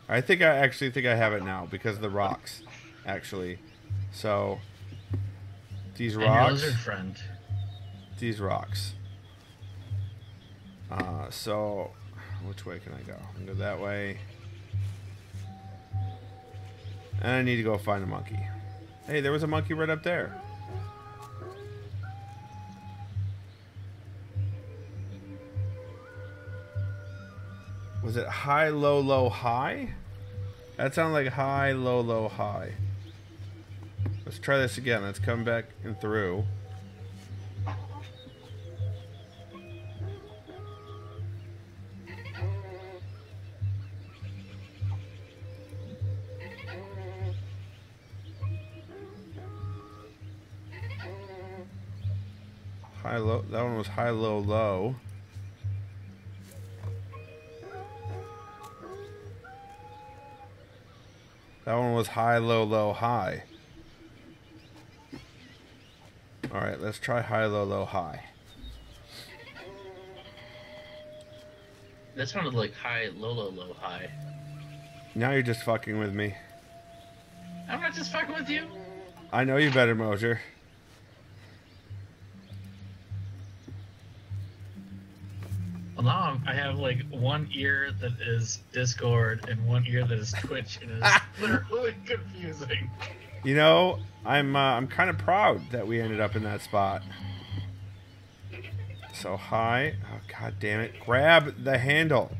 I think I actually think I have it now because of the rocks, actually. So these rocks. And your lizard friend. these rocks. Uh, so which way can I go? I can go that way. And I need to go find a monkey. Hey, there was a monkey right up there. Was it high, low, low, high? That sounded like high, low, low, high. Let's try this again. Let's come back and through. High, low. That one was high, low, low. That one was high, low, low, high. Alright, let's try high, low, low, high. That sounded like high, low, low, low, high. Now you're just fucking with me. I'm not just fucking with you. I know you better, Mosier. Like one ear that is Discord and one ear that is Twitch, and it's *laughs* literally confusing. You know, I'm uh, I'm kind of proud that we ended up in that spot. So high. Oh god damn it. Grab the handle.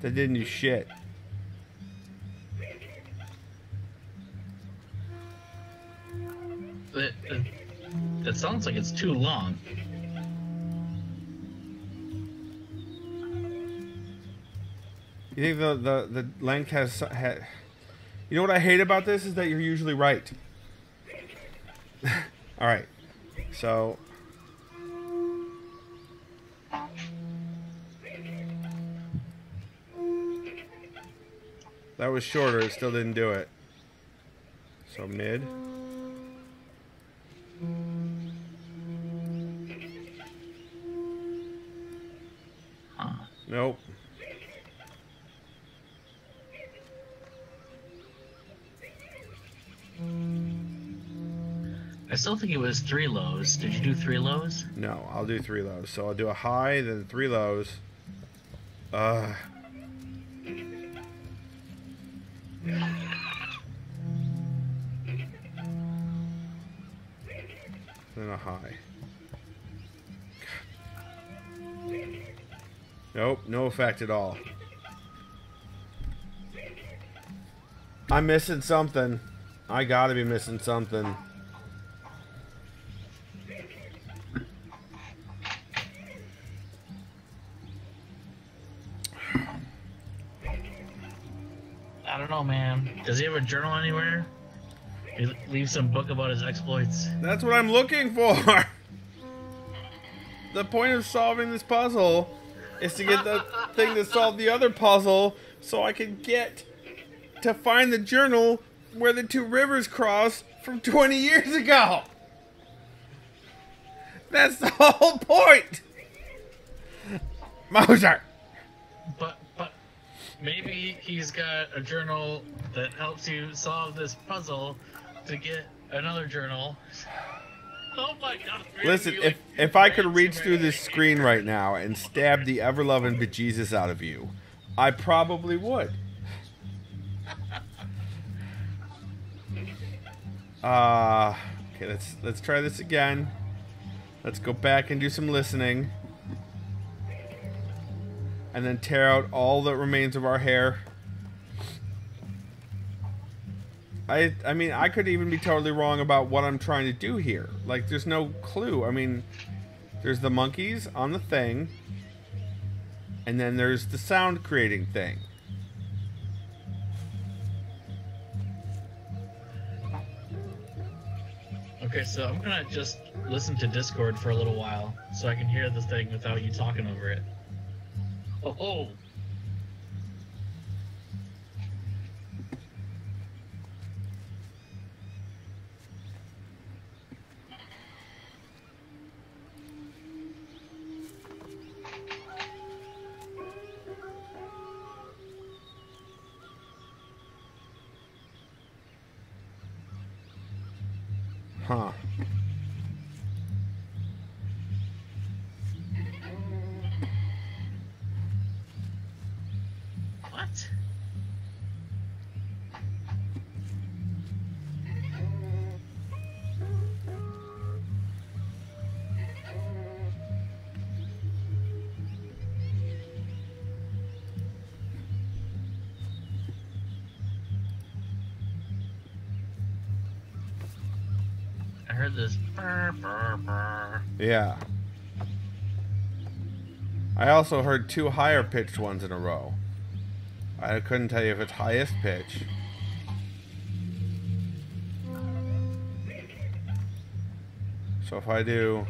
That didn't do shit. That, that, that sounds like it's too long. You think the the, the length has ha You know what I hate about this is that you're usually right. *laughs* All right. So That was shorter, it still didn't do it. So mid. Huh. Nope. I still think it was three lows. Did you do three lows? No, I'll do three lows. So I'll do a high, then three lows. Uh. fact at all. I'm missing something. I gotta be missing something. I don't know, man. Does he have a journal anywhere? He leaves some book about his exploits. That's what I'm looking for. *laughs* the point of solving this puzzle is to get the *laughs* thing to solve the other puzzle so I can get to find the journal where the two rivers cross from 20 years ago. That's the whole point. Mozart. But but maybe he's got a journal that helps you solve this puzzle to get another journal. Listen, if if I could reach through this screen right now and stab the ever loving bejesus out of you, I probably would. Uh okay, let's let's try this again. Let's go back and do some listening. And then tear out all that remains of our hair. I I mean I could even be totally wrong about what I'm trying to do here. Like there's no clue. I mean there's the monkeys on the thing and then there's the sound creating thing. Okay, so I'm gonna just listen to Discord for a little while so I can hear the thing without you talking over it. Oh, Yeah. I also heard two higher pitched ones in a row. I couldn't tell you if it's highest pitch. So if I do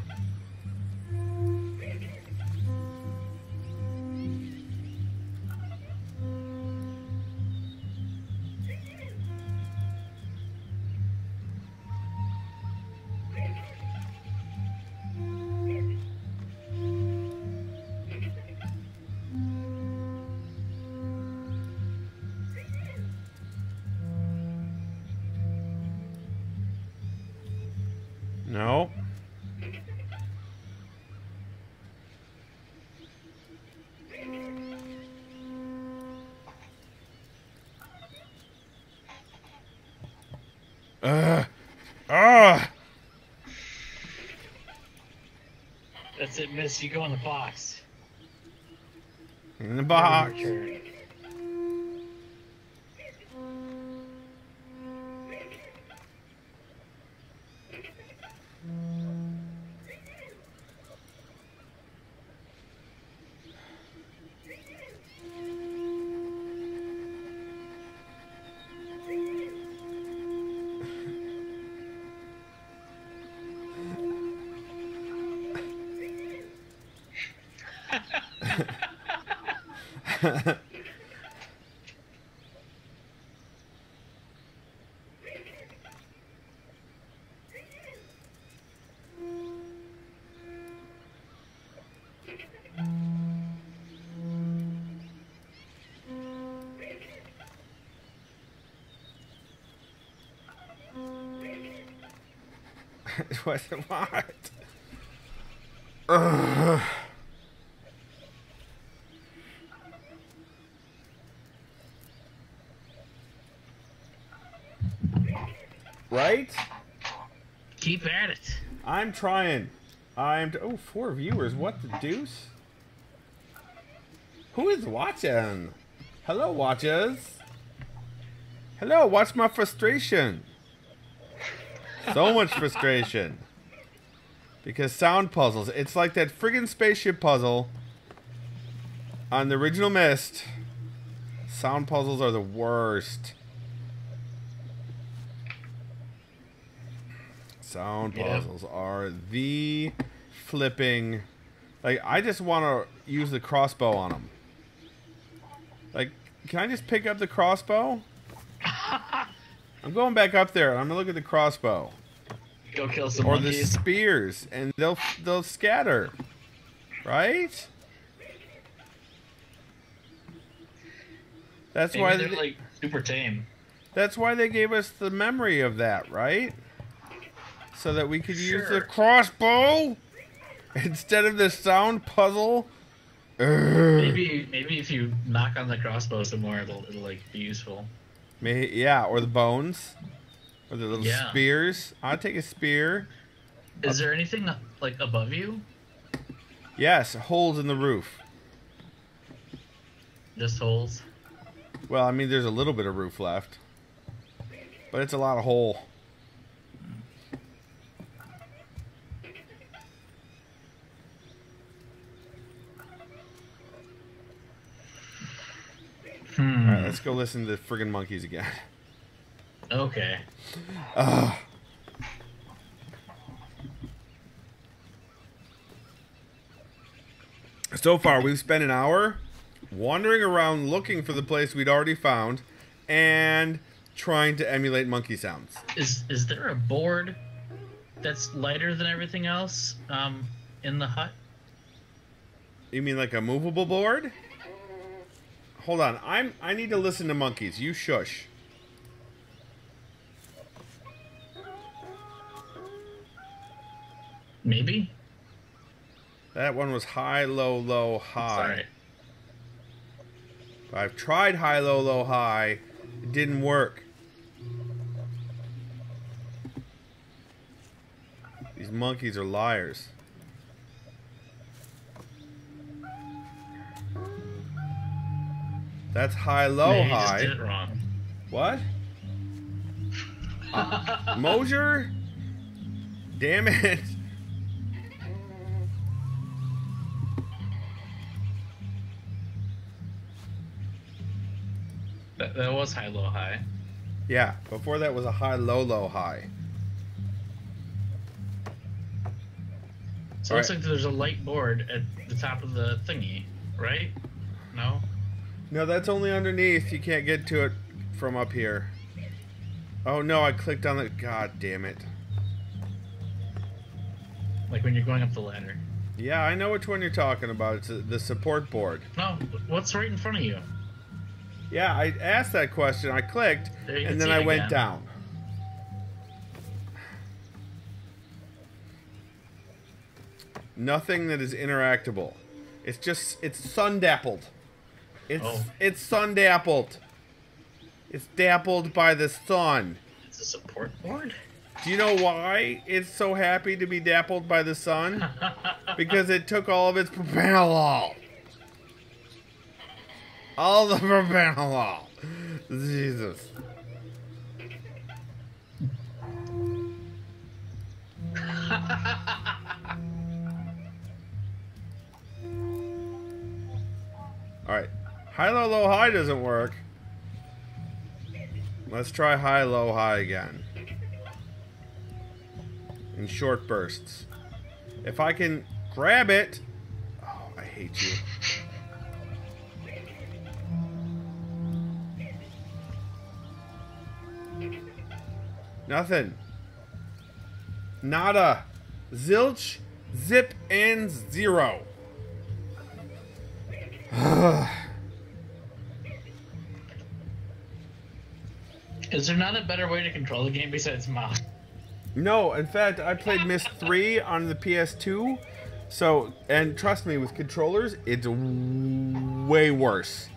It. You go in the box. in the box. Turn. what? What? Ugh. Right? Keep at it. I'm trying. I'm. oh, four viewers. What the deuce? Who is watching? Hello, watchers. Hello, watch my frustration. So much frustration. Because sound puzzles. It's like that friggin' spaceship puzzle on the original Myst. sound puzzles are the worst. Sound Yeah. puzzles are the flipping. Like, I just want to use the crossbow on them. Like, can I just pick up the crossbow? *laughs* I'm going back up there. and I'm gonna look at the crossbow Go kill some or the spears, and they'll they'll scatter, right? That's Maybe why they're they, like super tame. that's why they gave us the memory of that, right? So that we could use the crossbow instead of the sound puzzle. Maybe maybe if you knock on the crossbow some more, it'll it'll like be useful. May, yeah, or the bones, or the little Yeah. spears. I'll take a spear. Is there anything like above you? Yes, holes in the roof. Just holes. Well, I mean, there's a little bit of roof left, but it's a lot of hole. Hmm. All right, let's go listen to the friggin' monkeys again. *laughs* Okay. Ugh. So far, we've spent an hour wandering around looking for the place we'd already found and trying to emulate monkey sounds. Is is there a board that's lighter than everything else um, in the hut? You mean like a movable board? Hold on, I'm I need to listen to monkeys. You shush. Maybe. That one was high, low, low, high. Sorry. I've tried high, low, low, high. It didn't work. These monkeys are liars. That's high, low, Maybe you just high. did it wrong. What? *laughs* Mosier? Damn it. That, that was high, low, high. Yeah, before that was a high, low, low, high. So it looks Alright. like there's a light board at the top of the thingy, right? No? No, that's only underneath. You can't get to it from up here. Oh no, I clicked on the. God damn it. Like when you're going up the ladder. Yeah, I know which one you're talking about. It's the support board. No, what's right in front of you? Yeah, I asked that question. I clicked, and then I went again. down. Nothing that is interactable. It's just it's sun dappled. It's Oh. it's sun dappled. It's dappled by the sun. It's a support board? Do you know why it's so happy to be dappled by the sun? *laughs* Because it took all of its propanol. All the propanol. Jesus. Alright. High, low, low, high doesn't work. Let's try high, low, high again. In short bursts. If I can grab it. Oh, I hate you. Nothing. Nada. Zilch, zip, and zero. *sighs* Is there not a better way to control the game besides mouse? No, in fact, I played Myst 3 on the PS2. So, and trust me, with controllers, it's way worse.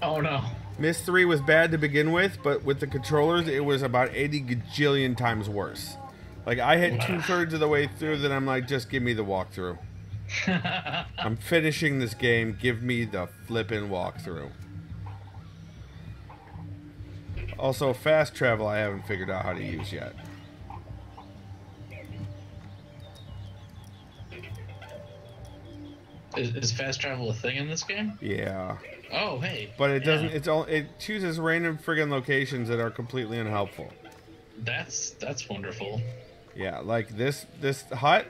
Oh no. Myst 3 was bad to begin with, but with the controllers, it was about 80 gajillion times worse. Like, I hit two thirds of the way through, then I'm like, just give me the walkthrough. *laughs* I'm finishing this game, give me the flippin' walkthrough. Also, fast travel, I haven't figured out how to use yet. Is, is fast travel a thing in this game? Yeah, Oh, hey. but it doesn't. It's all. It chooses random friggin' locations that are completely unhelpful. That's that's wonderful. Yeah, like this this hut,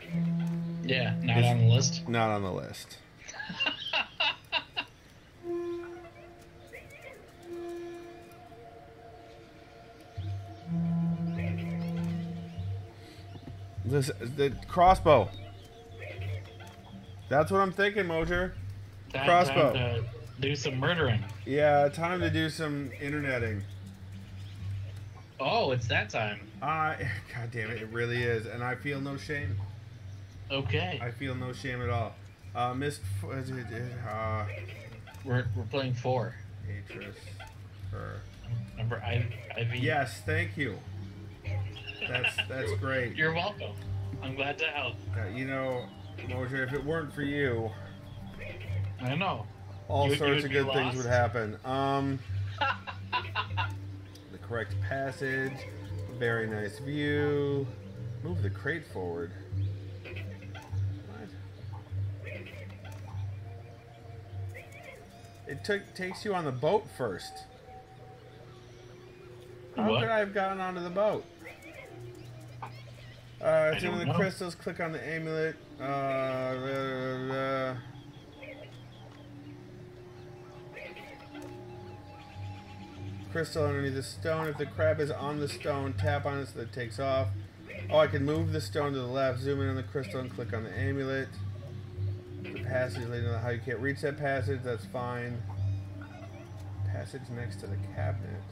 Yeah, not on the list. not on the list. *laughs* This the crossbow. That's what I'm thinking, Mojer. Time, Crossbow. Time to do some murdering. Yeah, time to do some interneting. Oh, it's that time. I, God damn it, it really is, and I feel no shame. Okay. I feel no shame at all. Uh, Myst, F- uh, We're, we're playing four. Atris, her. Number I, IV. Yes, thank you. That's that's great. You're welcome. I'm glad to help. Uh, you know, Mojer, if it weren't for you, I know. All You- sorts of good things would happen. Um, *laughs* the correct passage, very nice view. Move the crate forward. What? It took takes you on the boat first. How What? could I have gotten onto the boat? Uh, it's in the know. crystals. Click on the amulet. Uh, blah, blah, blah. Crystal underneath the stone. If the crab is on the stone, tap on it so that it takes off. Oh, I can move the stone to the left, zoom in on the crystal, and click on the amulet. The passage leading to how you can't reach that passage. That's fine. Passage next to the cabinet.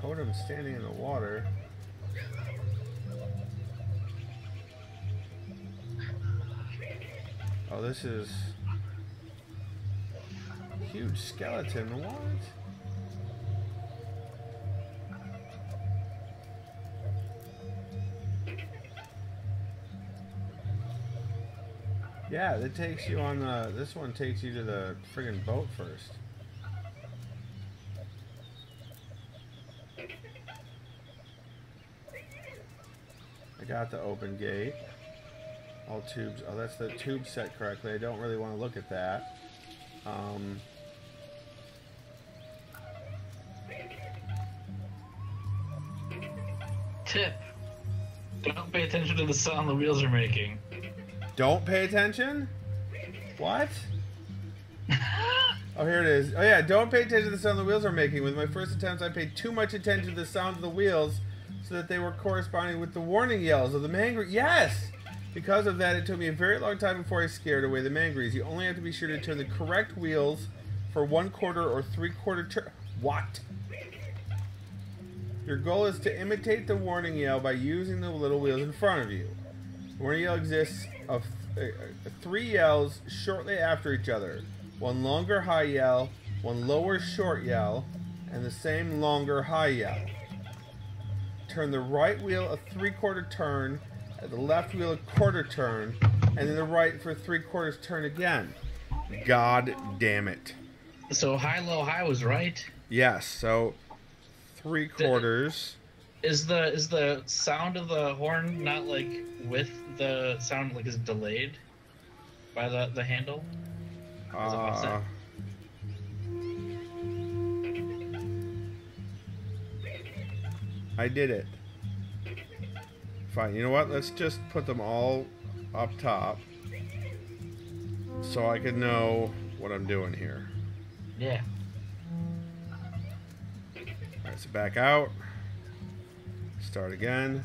Totem standing in the water. Oh, this is huge skeleton. What? Yeah, that takes you on the. This one takes you to the friggin' boat first. I got the open gate. All tubes. Oh, that's the tube set correctly. I don't really want to look at that. Um, Tip. Don't pay attention to the sound the wheels are making. don't pay attention? What? Oh, here it is. Oh, yeah, don't pay attention to the sound the wheels are making. With my first attempts, I paid too much attention to the sound of the wheels so that they were corresponding with the warning yells of the mangree. Yes! Because of that, it took me a very long time before I scared away the mangrees. You only have to be sure to turn the correct wheels for one quarter or three quarter turn. What? Your goal is to imitate the warning yell by using the little wheels in front of you. The warning yell exists of uh, uh, three yells shortly after each other. One longer high yell, one lower short yell, and the same longer high yell. Turn the right wheel a three quarter turn, the left wheel a quarter turn, and then the right for three quarters turn again. God damn it. So high, low, high was right. Yes, so three quarters. Is the is the sound of the horn not like with the sound like is it delayed by the the handle? Is it what's that? Uh, I did it. Fine. You know what? Let's just put them all up top so I can know what I'm doing here. Yeah. Alright, so back out. Start again.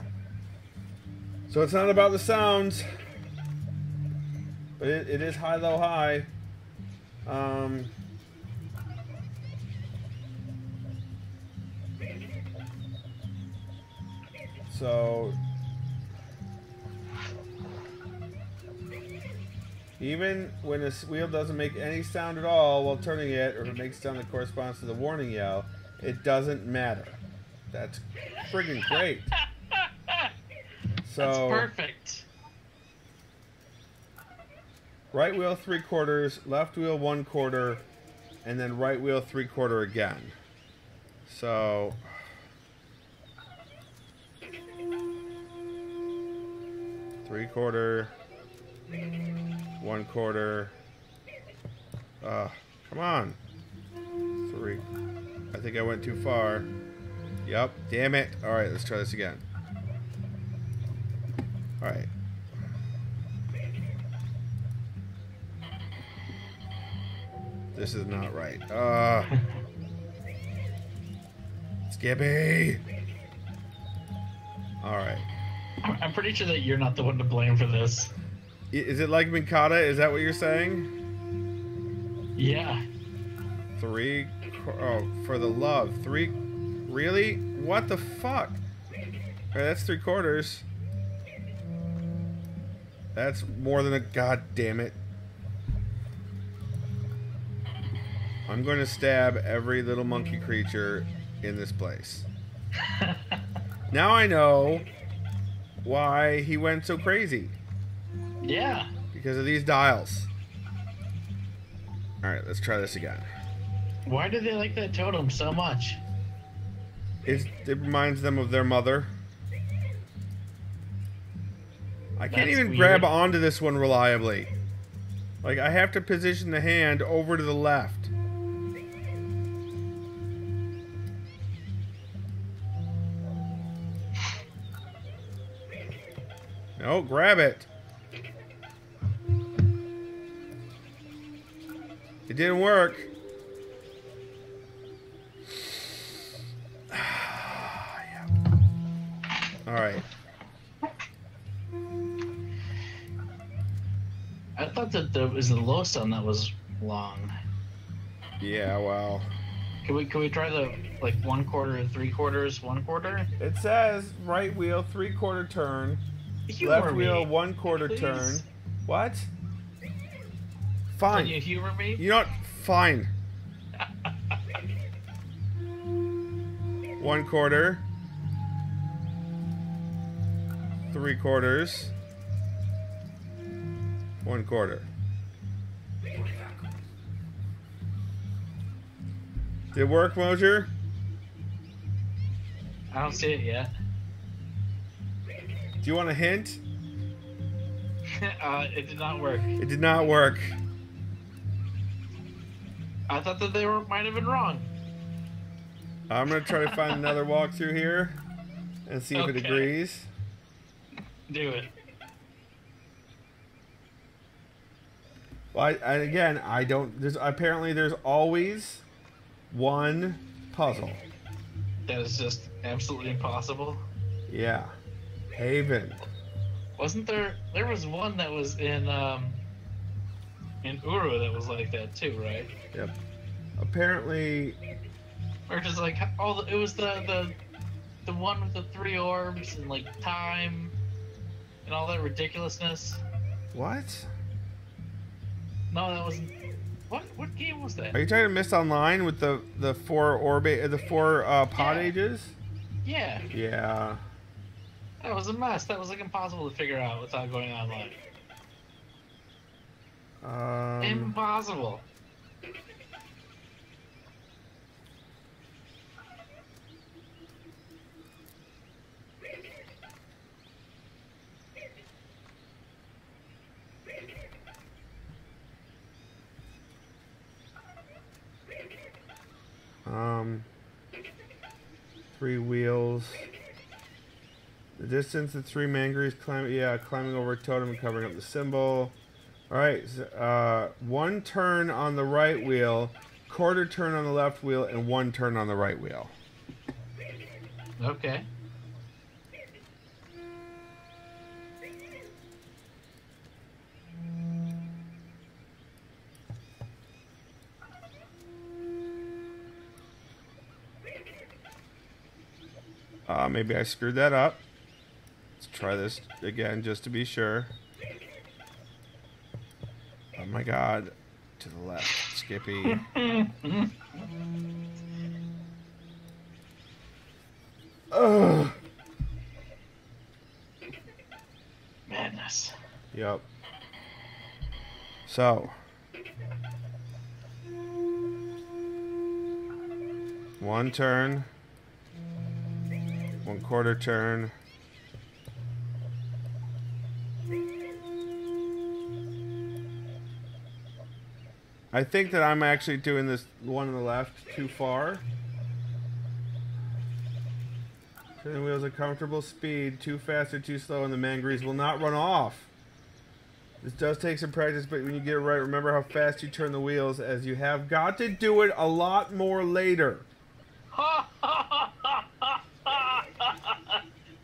So it's not about the sounds, but it, it is high, low, high. Um, so even when a wheel doesn't make any sound at all while turning it, or if it makes sound that corresponds to the warning yell, it doesn't matter. That's friggin' great. So That's perfect. right wheel three quarters, left wheel one quarter, and then right wheel three quarter again. So. Three quarter. One quarter. Uh, come on. Three. I think I went too far. Yep. Damn it. Alright, let's try this again. Alright. This is not right. Uh. *laughs* Skippy! Alright. I'm I'm pretty sure that you're not the one to blame for this. Is it like Mikata? Is that what you're saying? Yeah. Three. Oh, for the love. Three. Really? What the fuck? Alright, that's three quarters. That's more than a. God damn it. I'm going to stab every little monkey creature in this place. *laughs* Now I know why he went so crazy. Yeah. Because of these dials. Alright, let's try this again. Why do they like that totem so much? It's, it reminds them of their mother. I can't That's even weird. grab onto this one reliably. Like, I have to position the hand over to the left. No, grab it. It didn't work. Yeah. *sighs* All right. I thought that there was the low stone that was long. Yeah, well. Can we can we try the like one quarter, three quarters, one quarter? It says right wheel, three quarter turn. Humor left me. wheel, one quarter please. turn. What? Can Fine. you humor me? You know what? Fine. *laughs* One quarter. Three quarters. One quarter. Did it work, Mosier? I don't see it yet. Do you want a hint? *laughs* uh, it did not work. It did not work. I thought that they were might have been wrong. I'm gonna try to find another *laughs* walkthrough here and see if it agrees. Do it. Well, I, and again, I don't. There's apparently there's always one puzzle. That is just absolutely impossible. Yeah, Haven. Wasn't there? There was one that was in um in Uru that was like that too, right? Yep. Apparently, Or just like all the, it was the the the one with the three orbs and like time and all that ridiculousness. what? No, that wasn't. What what game was that? Are you trying to Myst online with the the four orbit, the four uh, pod Yeah. ages? Yeah, Yeah. that was a mess. That was like impossible to figure out without going online. Um, impossible. um, three wheels. The distance the three mangrees climb. Yeah, climbing over a totem and covering up the symbol. All right. uh, one turn on the right wheel, quarter turn on the left wheel, and one turn on the right wheel. Okay. Uh, maybe I screwed that up. Let's try this again just to be sure. Oh my god. To the left, Skippy. *laughs* Ugh. Madness. Yep. So. One turn. One quarter turn. I think that I'm actually doing this one on the left too far. Turning wheels at comfortable speed, too fast or too slow, and the Mangrees will not run off. This does take some practice, but when you get it right, remember how fast you turn the wheels, as you have got to do it a lot more later.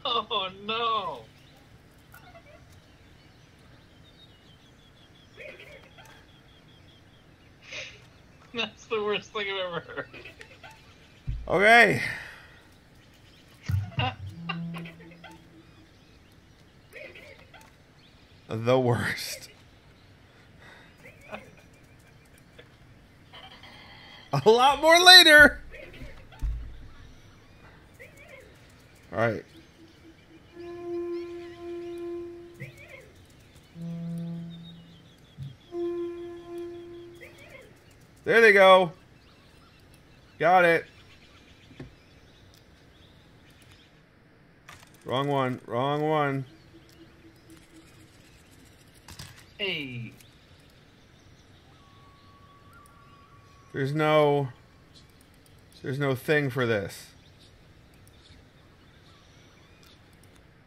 oh no! That's the worst thing I've ever heard. Okay. the worst. A lot more later. All right. There they go. Got it. Wrong one. Wrong one. Hey. There's no There's no thing for this.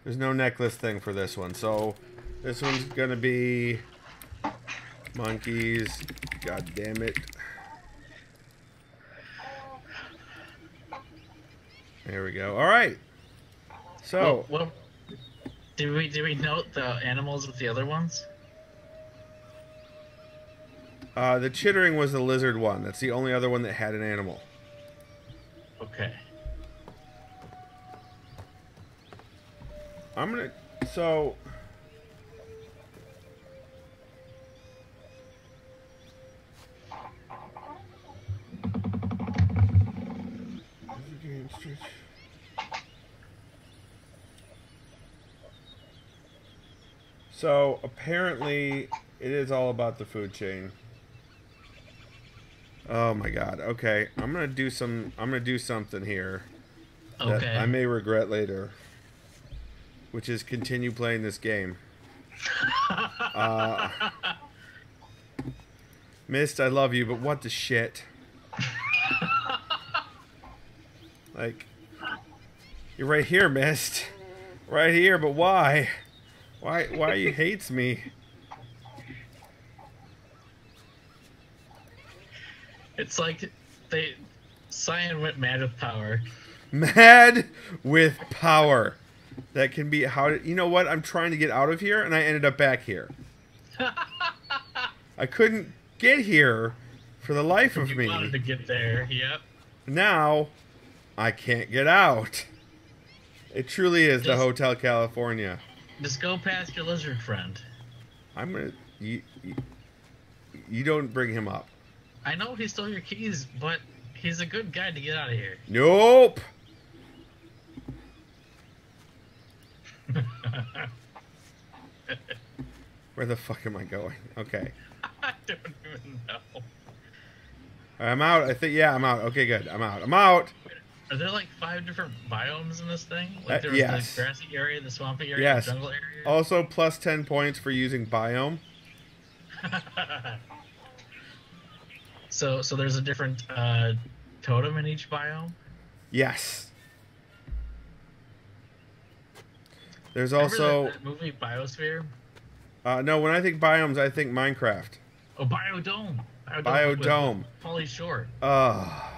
There's no necklace thing for this one. So this one's going to be monkeys. God damn it. There we go. All right. So, Well, well, did we did we note the animals with the other ones? uh, the chittering was the lizard one. That's the only other one that had an animal. Okay. I'm gonna. So. So apparently, it is all about the food chain. Oh my god. Okay, I'm gonna do some. I'm gonna do something here that Okay. I may regret later, which is continue playing this game. *laughs* Uh, Myst, I love you, but what the shit? like, you're right here, Myst. Right here, but why? Why? Why you hates me? It's like they Cyan went mad with power. Mad with power. That can be how. To, you know what? I'm trying to get out of here, and I ended up back here. *laughs* I couldn't get here for the life of You wanted to me. get there. Yep. Now, I can't get out. It truly is the Hotel California. Just go past your lizard friend. I'm gonna. You, you, you don't bring him up. I know he stole your keys, but he's a good guy to get out of here. Nope. *laughs* Where the fuck am I going? Okay. *laughs* I don't even know. I'm out. I think. Yeah, I'm out. Okay, good. I'm out. I'm out. Are there like five different biomes in this thing? Uh, Like there was yes. the grassy area, the swampy area, Yes. the jungle area. Also, plus 10 points for using biome. *laughs* so so there's a different uh, totem in each biome. Yes. There's also. that, that movie Biosphere. Uh, no, when I think biomes, I think Minecraft. Oh, Biodome. Biodome. With Pauly Shore. Ugh.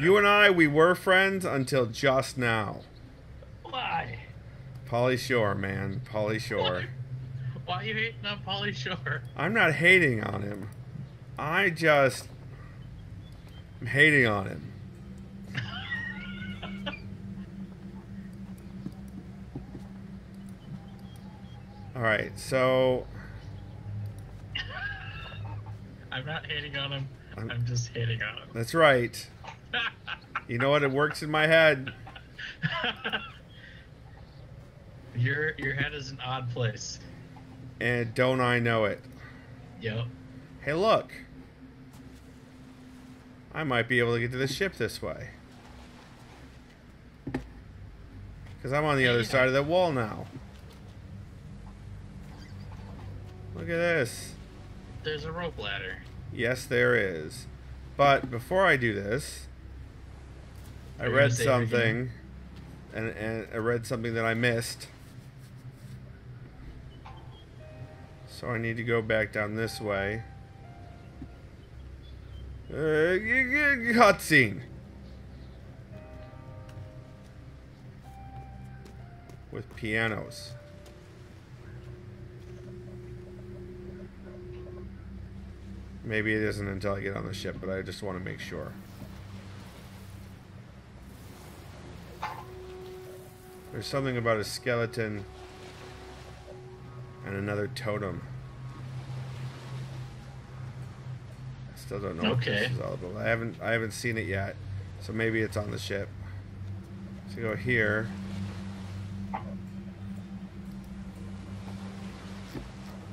You and I, we were friends until just now. Why? Pauly Shore, man. Pauly Shore. Why are you hating on Pauly Shore? I'm not hating on him. I just. I'm hating on him. *laughs* Alright, so. I'm not hating on him. I'm- I'm, just hating on That's right. You know what? It works in my head. *laughs* your your head is an odd place. And don't I know it? Yep. Hey, look. I might be able to get to the ship this way. Because I'm on the other side of that wall now. Look at this. There's a rope ladder. Yes, there is. But before I do this, I read gonna save it again? something, and, and I read something that I missed. So I need to go back down this way. Uh, *laughs* cutscene. With pianos. Maybe it isn't until I get on the ship, but I just want to make sure. There's something about a skeleton and another totem. I still don't know what Okay. this is all about. I haven't I haven't seen it yet, so maybe it's on the ship. So go here.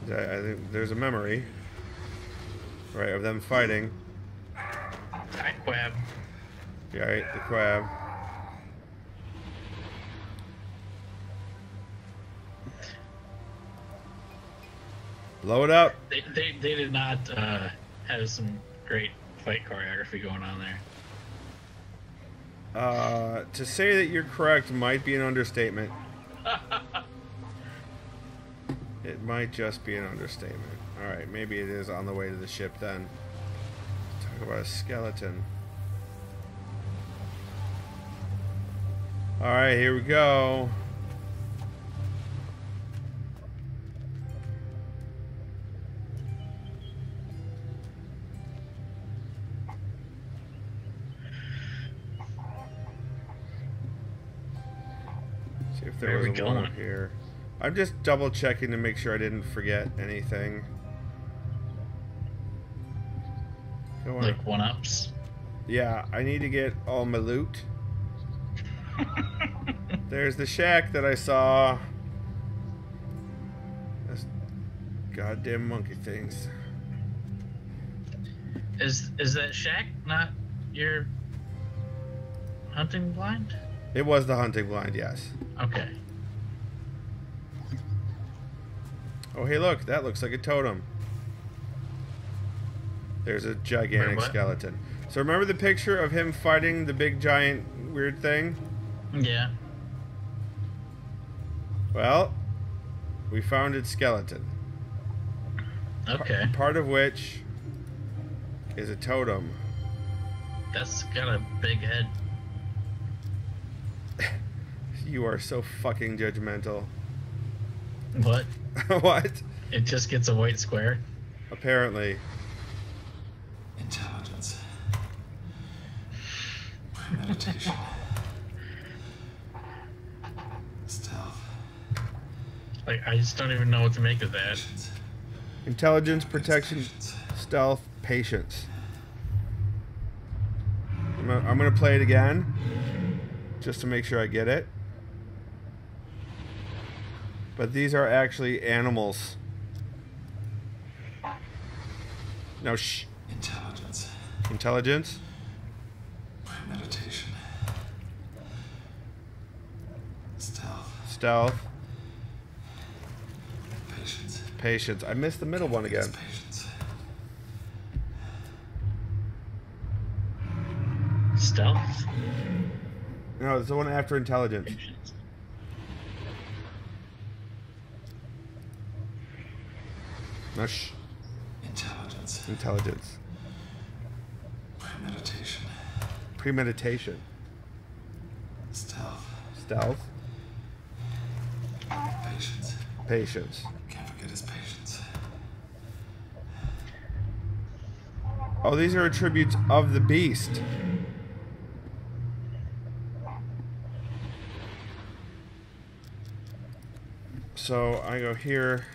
I, I think there's a memory, right, of them fighting. Hi, Quab. Yeah, right, the crab. Blow it up. They, they, they did not uh, have some great fight choreography going on there. Uh, to say that you're correct might be an understatement. *laughs* it might just be an understatement. Alright, maybe it is on the way to the ship then. Talk about a skeleton. Alright, here we go. See if there Where was a one up here. I'm just double checking to make sure I didn't forget anything. Like one ups. Yeah, I need to get all my loot. *laughs* There's the shack that I saw. Those goddamn monkey things. is is that shack not your hunting blind? It was the hunting blind, yes. Okay. Oh, hey, look, that looks like a totem. There's a gigantic skeleton. So remember the picture of him fighting the big giant weird thing? Yeah. Well, we found its skeleton. Okay. Part of which is a totem. That's got a big head. *laughs* You are so fucking judgmental. What? *laughs* what? It just gets a white square. Apparently. Intelligence. Meditation. Stealth. Like I just don't even know what to make of that. Intelligence, protection, Patience. stealth, patience. I'm gonna, I'm gonna play it again. Just to make sure I get it. But these are actually animals. No, shh. Intelligence. Intelligence, Meditation. Stealth. stealth, Patience. patience. I missed the middle one again. Patience. Stealth. No, it's the one after intelligence. No, shh. Intelligence. Intelligence. Meditation. Premeditation. Stealth. Stealth. Patience. Patience. Can't forget his patience. Oh, these are attributes of the beast. So I go here.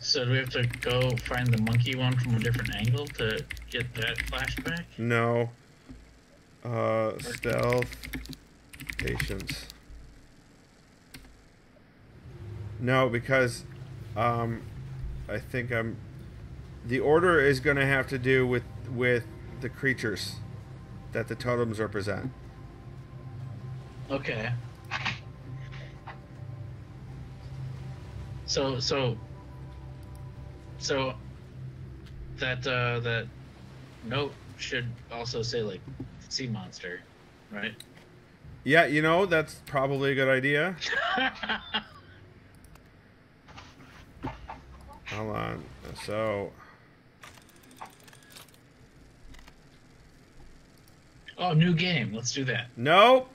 So do we have to go find the monkey one from a different angle to get that flashback? No. Uh, stealth. Patience. No, because um, I think I'm. The order is going to have to do with with the creatures that the totems represent. Okay. So so so that uh that note should also say like sea monster, right? Yeah, you know, that's probably a good idea. *laughs* Hold on. So, oh, new game. Let's do that. nope.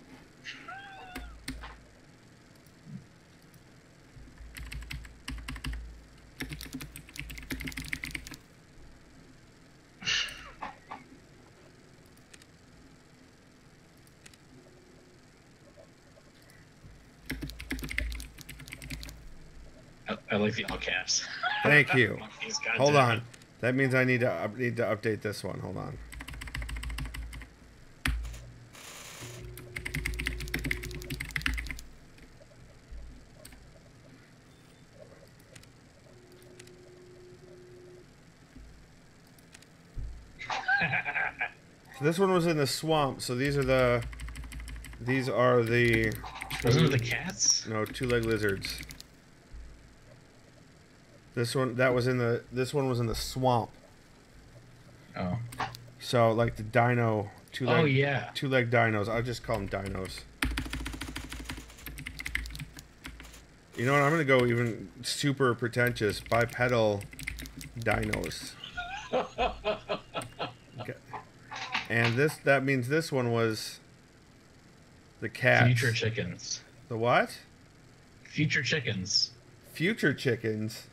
All caps. *laughs* Thank you. Hold on. That means I need to need to update this one. Hold on. So *laughs* this one was in the swamp. So these are the these are the Wasn't it the cats? no two-leg lizards. This one that was in the this one was in the swamp. Oh. So like the dino two leg Oh yeah. two leg dinos. I'll just call them dinos. You know what? I'm gonna go even super pretentious bipedal dinos. *laughs* Okay. And this that means this one was the cat. Future chickens. The what? Future chickens. Future chickens.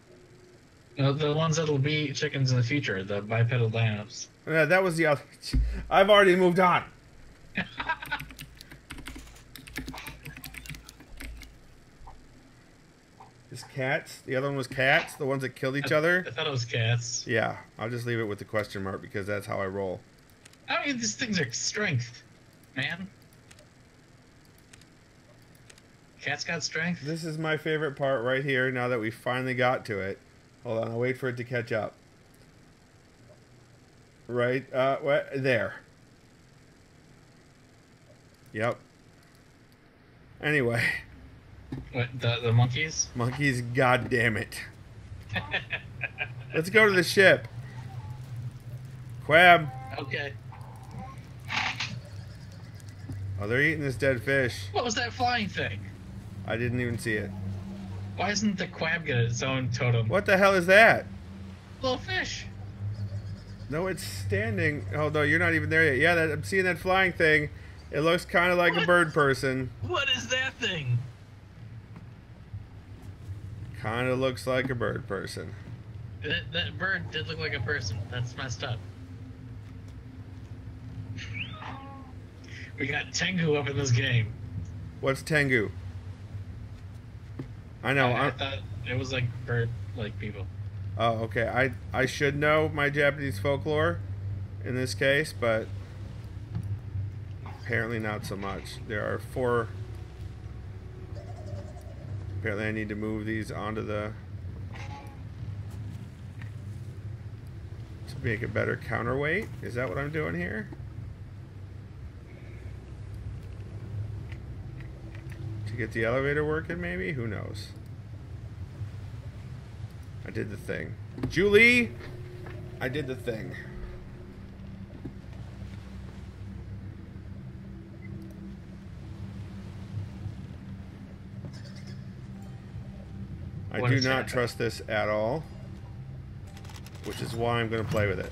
No, the ones that'll be chickens in the future, the bipedal dinos. Yeah, that was the other. I've already moved on. *laughs* Is cats? The other one was cats. The ones that killed each other. I thought it was cats. Yeah, I'll just leave it with the question mark because that's how I roll. I mean, these things are strength, man. Cats got strength. This is my favorite part right here. Now that we finally got to it, hold on. I'll wait for it to catch up. Right, uh, what there. Yep. Anyway, What, the the monkeys? monkeys, god damn it. *laughs* Let's go to the ship. Quab. okay. Oh, they're eating this dead fish. What was that flying thing? I didn't even see it. Why isn't the crab get its own totem? What the hell is that? Little fish. No, it's standing. Oh no, you're not even there yet. Yeah, that, I'm seeing that flying thing. It looks kind of like a bird person. What is that thing? Kind of looks like a bird person. That, that bird did look like a person. That's messed up. We got Tengu up in this game. What's Tengu? I know. I, I thought it was like bird like people. oh, okay. I I should know my Japanese folklore in this case, but apparently not so much. There are four. Apparently, I need to move these onto the to make a better counterweight. Is that what I'm doing here? To get the elevator working, maybe? Who knows? I did the thing. Julie! I did the thing. I do not trust this at all, which is why I'm going to play with it.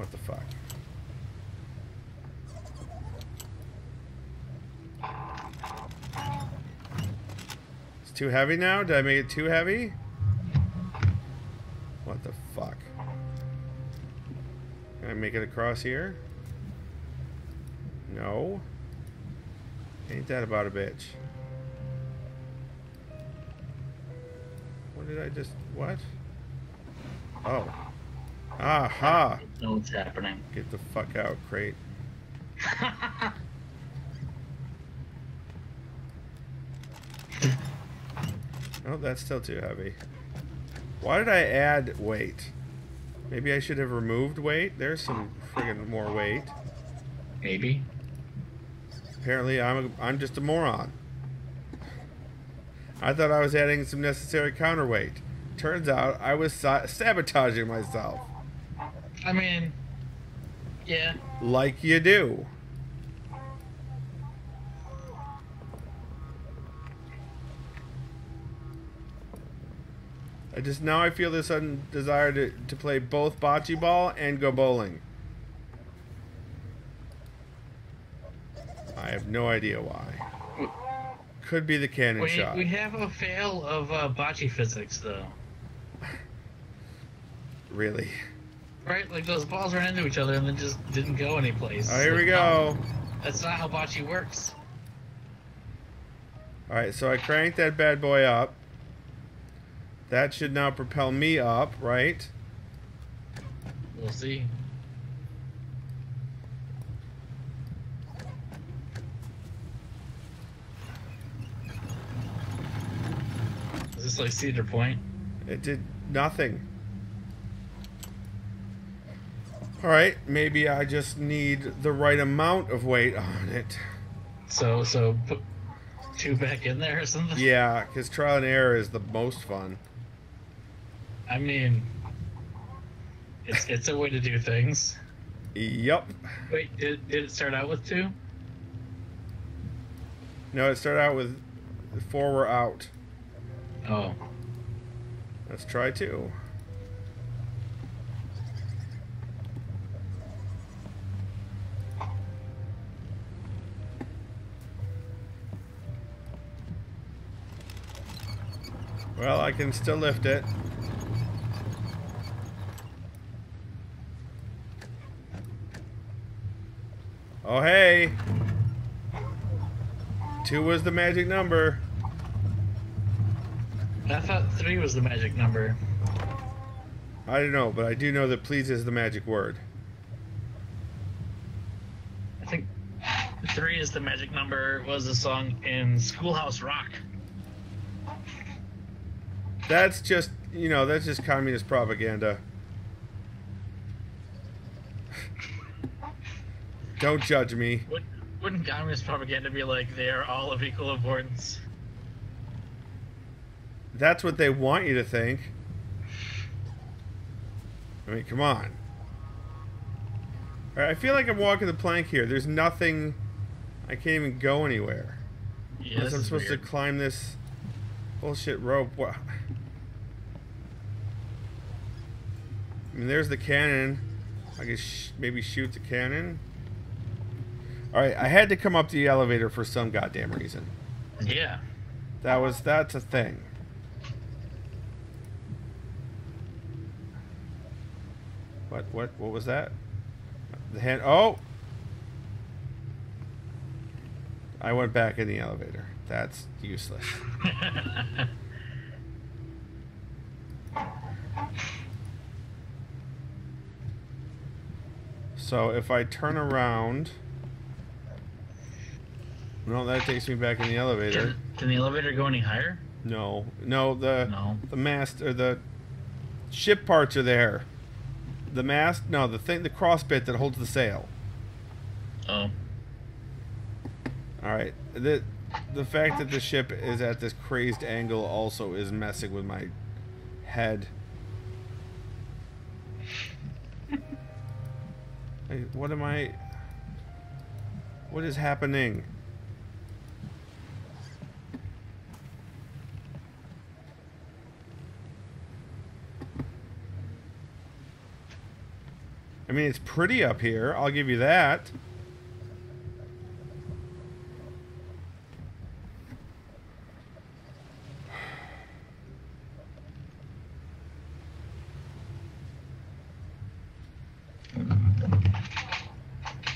What the fuck? It's too heavy now? Did I make it too heavy? What the fuck? Can I make it across here? No. Ain't that about a bitch? What did I just. What? Oh. Aha! know what's happening. Get the fuck out, crate. *laughs* Oh, that's still too heavy. Why did I add weight? Maybe I should have removed weight. There's some friggin' more weight. Maybe. Apparently, I'm a, I'm just a moron. I thought I was adding some necessary counterweight. Turns out I was sa- sabotaging myself, I mean, yeah. like you do. I just now I feel this sudden desire to, to play both bocce ball and go bowling. I have no idea why. Could be the cannon We, shot. we have a fail of uh, bocce physics, though. *laughs* Really. Right? Like those balls ran into each other and then just didn't go anyplace. Oh, here we go. no, that's not how bocce works. All right, so I cranked that bad boy up. That should now propel me up, right? We'll see. Is this like Cedar Point? It did nothing. All right, maybe I just need the right amount of weight on it. So so put two back in there or something. Yeah, because trial and error is the most fun. I mean, it's it's a way to do things. Yup. Wait, did, did it start out with two? No, it started out with four were out. Oh, Let's try two. Well, I can still lift it. Oh, hey! Two was the magic number. I thought three was the magic number. I don't know, but I do know that please is the magic word. I think three is the magic number. Was a song in Schoolhouse Rock. That's just, you know, that's just communist propaganda. Don't judge me. Would, wouldn't communist propaganda be like they are all of equal importance? That's what they want you to think. I mean, come on. Right, I feel like I'm walking the plank here. There's nothing. I can't even go anywhere. Yeah, Unless I'm supposed weird. to climb this bullshit rope. I mean, there's the cannon. I could sh- maybe shoot the cannon. All right, I had to come up the elevator for some goddamn reason. Yeah. That was that's a thing. What what what was that? The hand oh I went back in the elevator. That's useless. *laughs* So if I turn around No, that takes me back in the elevator. can, can the elevator go any higher? No, no, the No. the mast or the ship parts are there. The mast, no, the thing, the cross bit that holds the sail. Oh. All right, the the fact that the ship is at this crazed angle also is messing with my head. *laughs* What am I? What is happening? I mean, it's pretty up here. I'll give you that.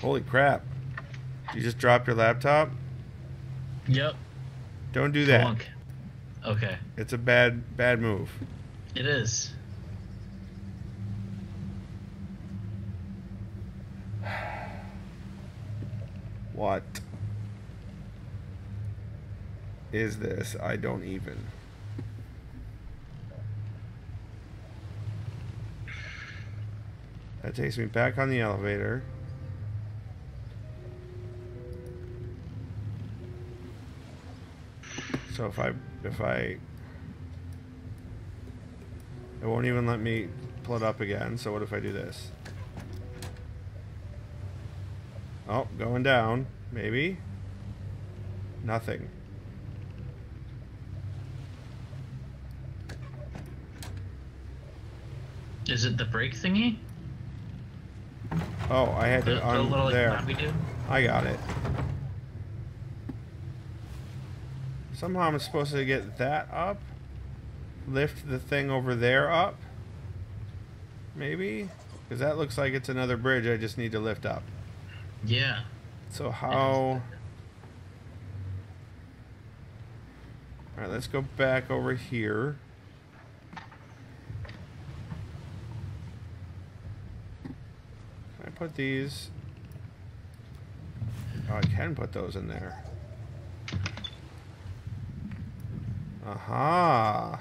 Holy crap. You just dropped your laptop? Yep. Don't do that. Okay. It's a bad bad move. It is. What is this? I don't even. That takes me back on the elevator. So if I, if I, it won't even let me pull it up again. So what if I do this? Oh, going down. Maybe. Nothing. Is it the brake thingy? Oh, I had The, to the little there. do? I got it. Somehow I'm supposed to get that up. Lift the thing over there up. Maybe? Because that looks like it's another bridge I just need to lift up. Yeah. So how... Alright, let's go back over here. Can I put these... Oh, I can put those in there. Aha!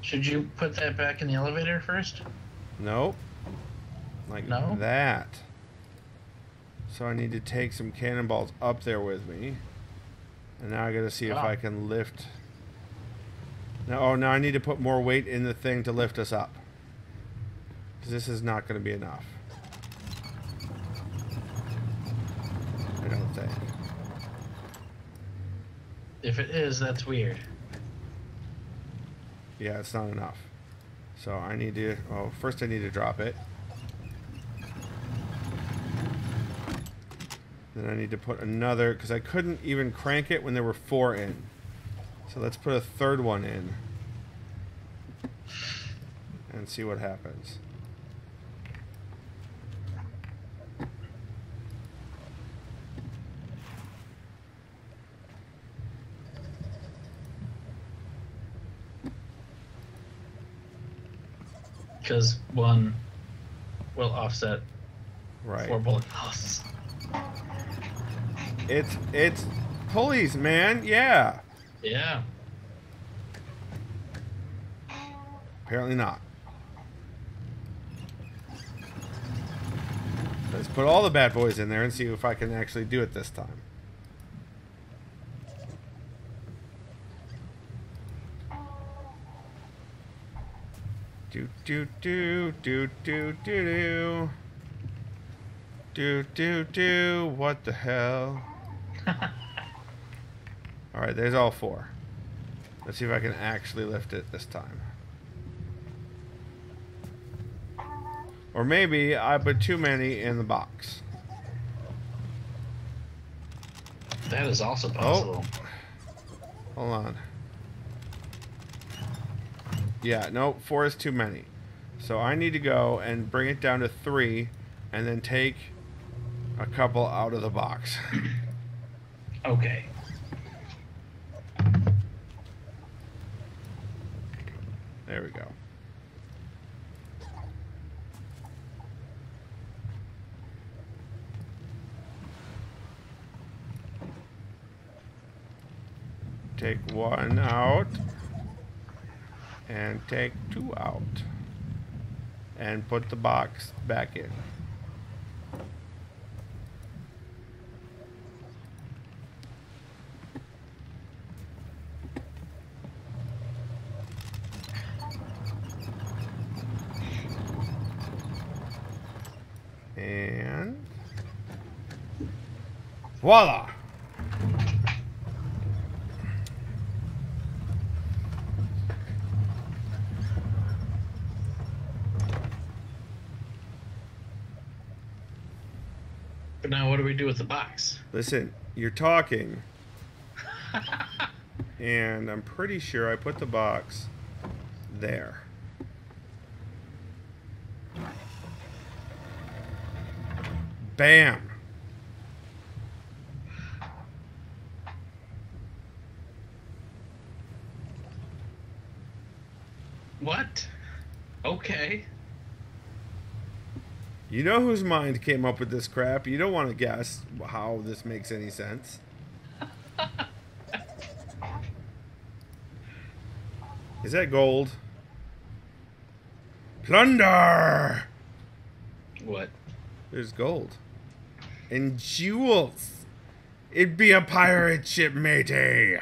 Should you put that back in the elevator first? Nope. Like No? that. So I need to take some cannonballs up there with me. And now I gotta see if Oh. I can lift. No, oh, now I need to put more weight in the thing to lift us up. Because this is not gonna be enough. I don't think. If it is, that's weird. Yeah, it's not enough. So I need to. Oh, first I need to drop it. Then I need to put another because I couldn't even crank it when there were four in. So let's put a third one in and see what happens. Because one will offset Right. four bullet holes. It's it's pulleys, man. Yeah. Yeah. Apparently not. Let's put all the bad boys in there and see if I can actually do it this time. Do do do do do do do. Do do do. What the hell? *laughs* Alright, there's all four. Let's see if I can actually lift it this time. Or maybe I put too many in the box. That is also oh. possible. Oh. Hold on. Yeah, no, four is too many. So I need to go and bring it down to three and then take a couple out of the box. *coughs* Okay. there we go. Take one out. And take two out. And put the box back in. And voila! But now what do do with the box? Listen, you're talking, *laughs* and I'm pretty sure I put the box there. Bam! What? Okay. You know whose mind came up with this crap. You don't want to guess how this makes any sense. Is that gold? Plunder! What? There's gold. And jewels. It'd be a pirate ship, matey.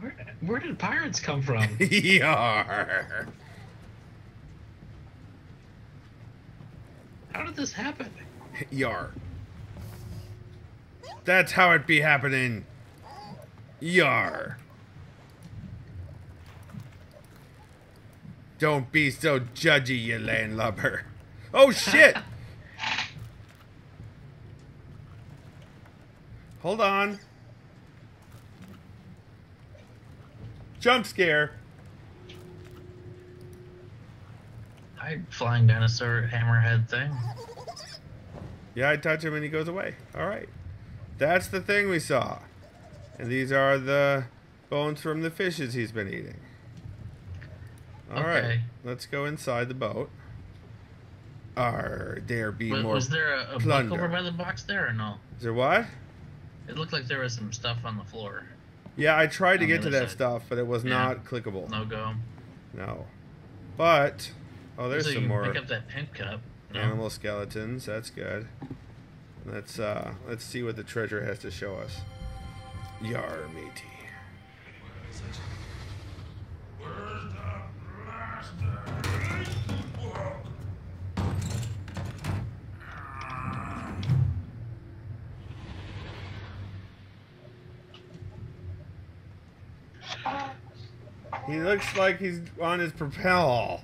Where, where did pirates come from? *laughs* Yar. Did this happen? *laughs* Yar. That's how it be happening. Yar. Don't be so judgy, you landlubber. Oh shit! *laughs* Hold on. Jump scare. Hi, flying dinosaur hammerhead thing. Yeah, I touch him and he goes away. All right. That's the thing we saw. And these are the bones from the fishes he's been eating. All right, Okay. Let's go inside the boat. Are there be Was, more? was there a, a book over by the box there or no? Is there what? It looked like there was some stuff on the floor. Yeah, I tried to get to that side. stuff, but it was Yeah. not clickable. No go. No. But oh, there's so some more pick up that pink cup. No? animal skeletons. That's good. Let's uh let's see what the treasure has to show us. Yar matey. He looks like he's on his propel.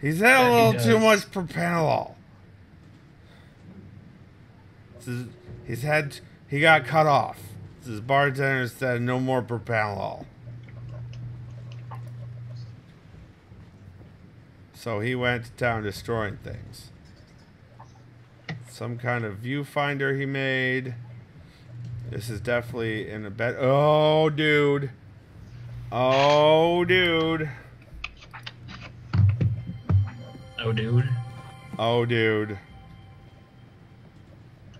He's had a little too much is- He's had he got cut off. His bartender said no more propel. So he went to town destroying things. Some kind of viewfinder he made. This is definitely in a bed. Oh, dude. Oh, dude. Oh, dude. Oh, dude.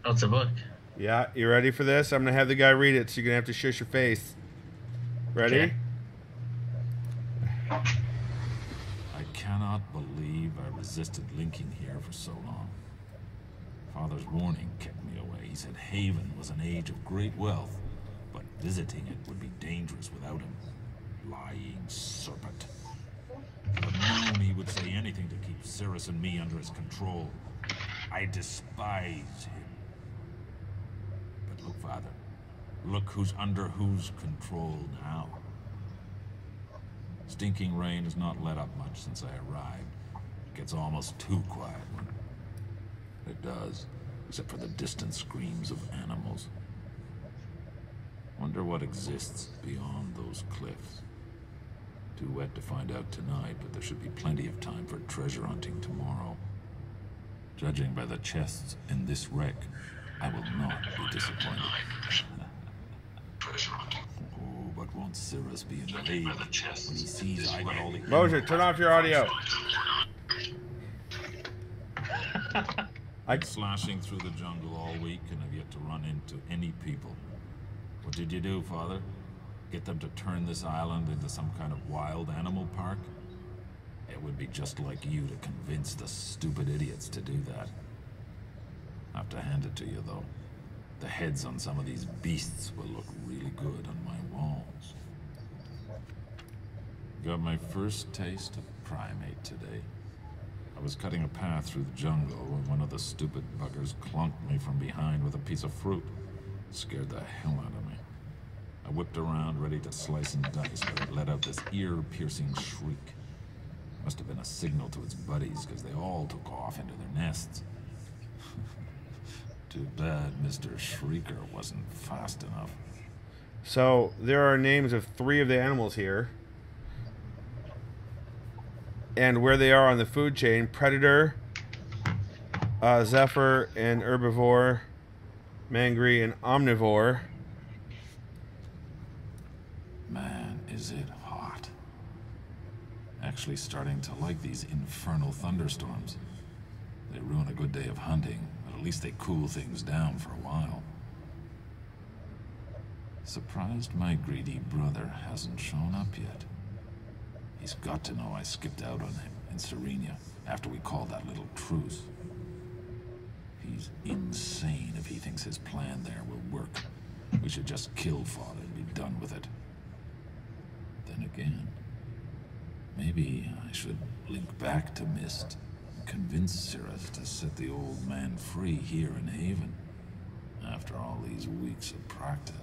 Oh, it's a book. Yeah, you ready for this? I'm gonna have the guy read it, so you're gonna have to shush your face. Ready? Okay. I cannot believe I resisted linking here for so long. Father's warning kept me away. He said Haven was an age of great wealth, but visiting it would be dangerous without him. Lying serpent. But known he would say anything to keep Sirrus and me under his control. I despise him. But look, Father. Look who's under whose control now. Stinking rain has not let up much since I arrived. It gets almost too quiet it does, except for the distant screams of animals. Wonder what exists beyond those cliffs. Too wet to find out tonight, but there should be plenty of time for treasure hunting tomorrow. Judging by the chests in this wreck, I will not be disappointed. *laughs* Oh, but won't Sirrus be in the lead when he sees I got all the Mosier, turn off your audio. I slashing through the jungle all week and have yet to run into any people. What did you do, Father? Get them to turn this island into some kind of wild animal park? It would be just like you to convince the stupid idiots to do that. I have to hand it to you, though. The heads on some of these beasts will look really good on my walls. Got my first taste of primate today. I was cutting a path through the jungle when one of the stupid buggers clunked me from behind with a piece of fruit. Scared the hell out of me. I whipped around, ready to slice and dice, but it let out this ear-piercing shriek. Must have been a signal to its buddies, because they all took off into their nests. *laughs* Too bad Mr. Shrieker wasn't fast enough. So there are names of three of the animals here. And where they are on the food chain Predator, uh, Zephyr, and Herbivore, Mangree, and Omnivore. Man, is it hot. Actually starting to like these infernal thunderstorms. They ruin a good day of hunting, but at least they cool things down for a while. Surprised my greedy brother hasn't shown up yet. He's got to know I skipped out on him in Serenia after we called that little truce. He's insane if he thinks his plan there will work. We should just kill Father and be done with it. Then again, maybe I should link back to Myst and convince Sirrus to set the old man free here in Haven. After all these weeks of practice,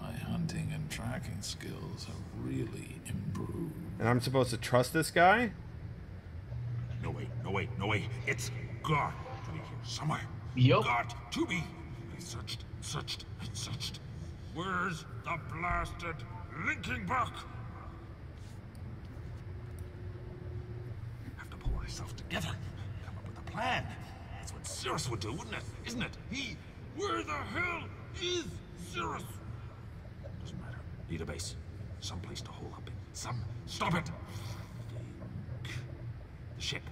my hunting and tracking skills have really improved. And I'm supposed to trust this guy? No way, no way, no way. It's got to be here somewhere. Yup. Got to be. I searched, searched, and searched. Where's the blasted linking book? Myself together. Come up with a plan. That's what Sirrus would do, wouldn't it? Isn't it? He. Where the hell is Sirrus? Doesn't matter. Need a base. Some place to hole up in. Some. Stop it! The ship.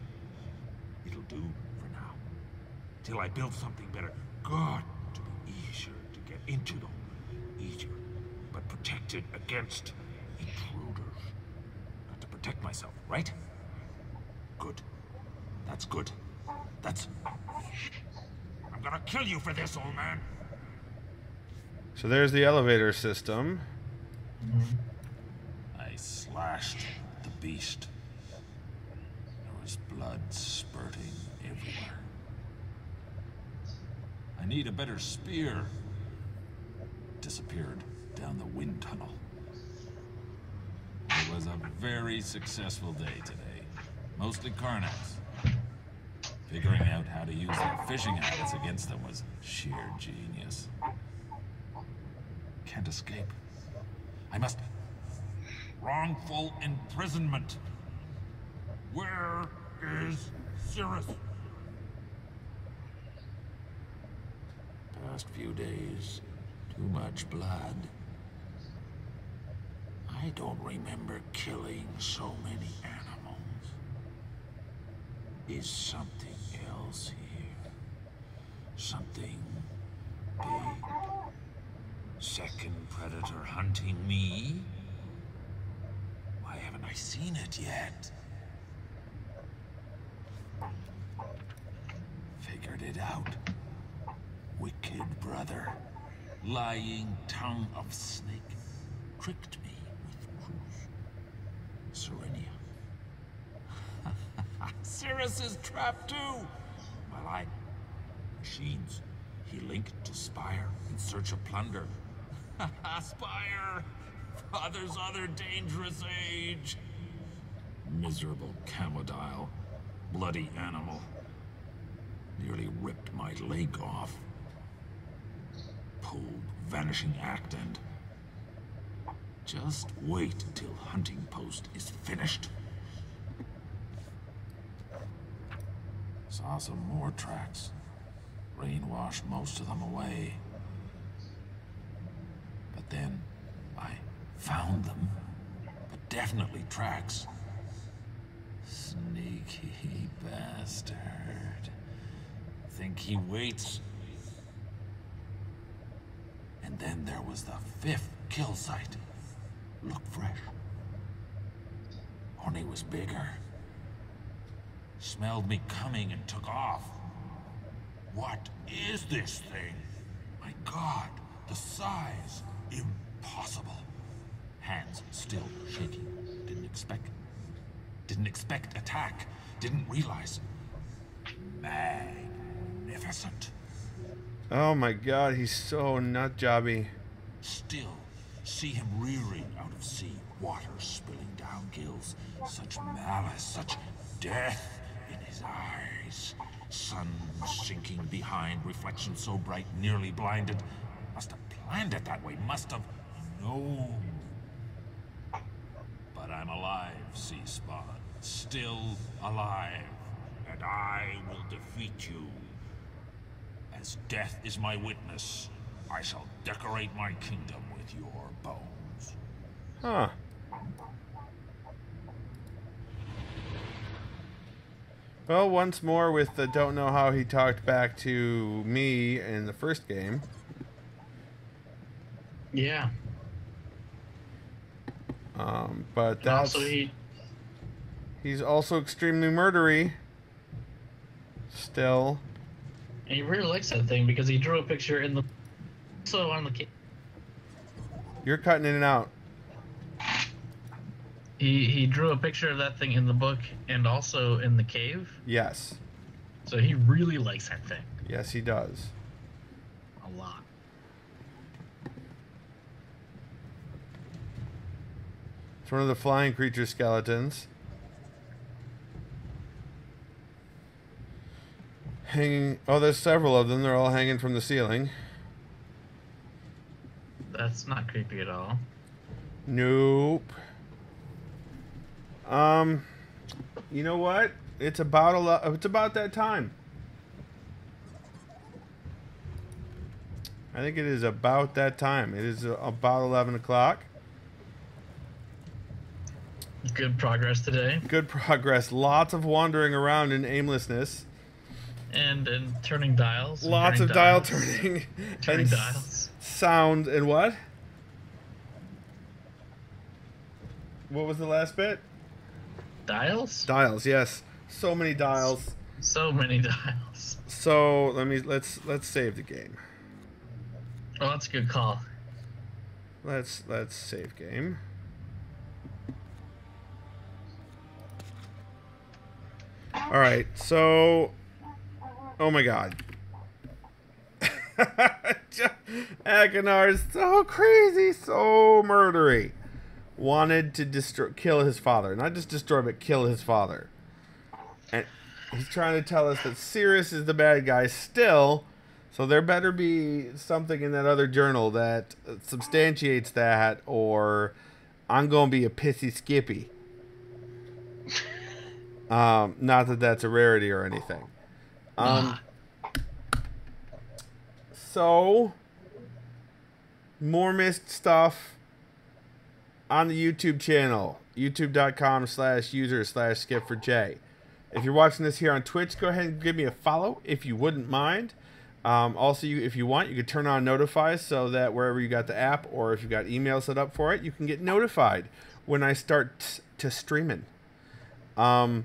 It'll do for now. Till I build something better. God, to be easier to get into them. Easier. But protected against intruders. Not to protect myself, right? Good. That's good. That's. I'm gonna kill you for this, old man. So there's the elevator system. I slashed the beast. There was blood spurting everywhere. I need a better spear. Disappeared down the wind tunnel. It was a very successful day today. Mostly Karnax. Figuring out how to use their fishing habits against them was sheer genius. Can't escape. I must. Wrongful imprisonment. Where is Sirrus? Past few days, too much blood. I don't remember killing so many animals. Is something Something big? Second predator hunting me? Why haven't I seen it yet? Figured it out. Wicked brother. Lying tongue of snake. Tricked me with Cruz. Serenia. *laughs* Sirrus is trapped too! Machines. He linked to Spire in search of plunder. *laughs* Spire! Father's other dangerous age! Miserable Camodile. Bloody animal. Nearly ripped my leg off. Pulled vanishing act and... Just wait until hunting post is finished. Saw more tracks. Rain washed most of them away. But then I found them. But definitely tracks. Sneaky *laughs* bastard. Think he waits. And then there was the fifth kill site. Look fresh. Only was bigger. Smelled me coming and took off. What is this thing? My god, the size. Impossible. Hands still shaking. Didn't expect. Didn't expect attack. Didn't realize. Magnificent. Oh my god, he's so nut jobby. Still see him rearing out of sea, water spilling down gills. Such malice, such death his eyes. Sun sinking behind, reflection so bright, nearly blinded. Must have planned it that way, must have known. But I'm alive, Sea Spawn. Still alive. And I will defeat you. As death is my witness, I shall decorate my kingdom with your bones. Huh. Well, once more with the don't know how he talked back to me in the first game. Yeah. Um, but that's also, he he's also extremely murdery. Still, and he really likes that thing because he drew a picture in the so on the you're cutting in and out. He he drew a picture of that thing in the book and also in the cave. Yes, So he really likes that thing yes, he does. a lot. It's one of the flying creature skeletons. Hanging. Oh, there's several of them. They're all hanging from the ceiling. That's not creepy at all. Nope. Um, you know what? It's about a lot. It's about that time. I think it is about that time. It is about eleven o'clock. Good progress today, Good progress. Lots of wandering around in aimlessness. and and turning dials. and Lots turning of dial turning. *laughs* Turning and dials. Sound and what? What was the last bit? Dials. Dials. Yes. So many dials. So many dials. So let me let's let's save the game. Oh, that's a good call. Let's let's save game. All right. So Oh my god. *laughs* Achenar is so crazy, so murdery. Wanted to destroy kill his father. Not just destroy but kill his father. And he's trying to tell us that Sirrus is the bad guy still. So there better be something in that other journal that substantiates that, or I'm gonna be a pissy Skippy. Um, not that that's a rarity or anything. Um, so more Myst stuff on the YouTube channel, youtube.com slash user slash skip for J. If you're watching this here on Twitch, go ahead and give me a follow if you wouldn't mind. Um, also, you, if you want, you could turn on notifies so that wherever you got the app or if you got email set up for it, you can get notified when I start to streaming. Um,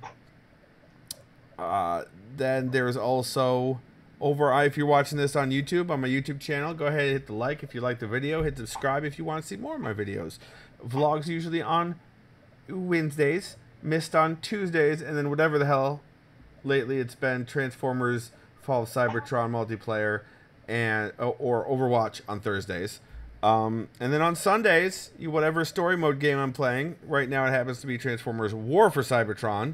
uh, then there's also over if you're watching this on YouTube on my YouTube channel, go ahead and hit the like if you like the video, hit subscribe if you want to see more of my videos. Vlogs usually on Wednesdays, Myst on Tuesdays, and then whatever the hell lately it's been Transformers Fall of Cybertron multiplayer and or Overwatch on Thursdays. Um, and then on Sundays, you whatever story mode game I'm playing. Right now, it happens to be Transformers War for Cybertron.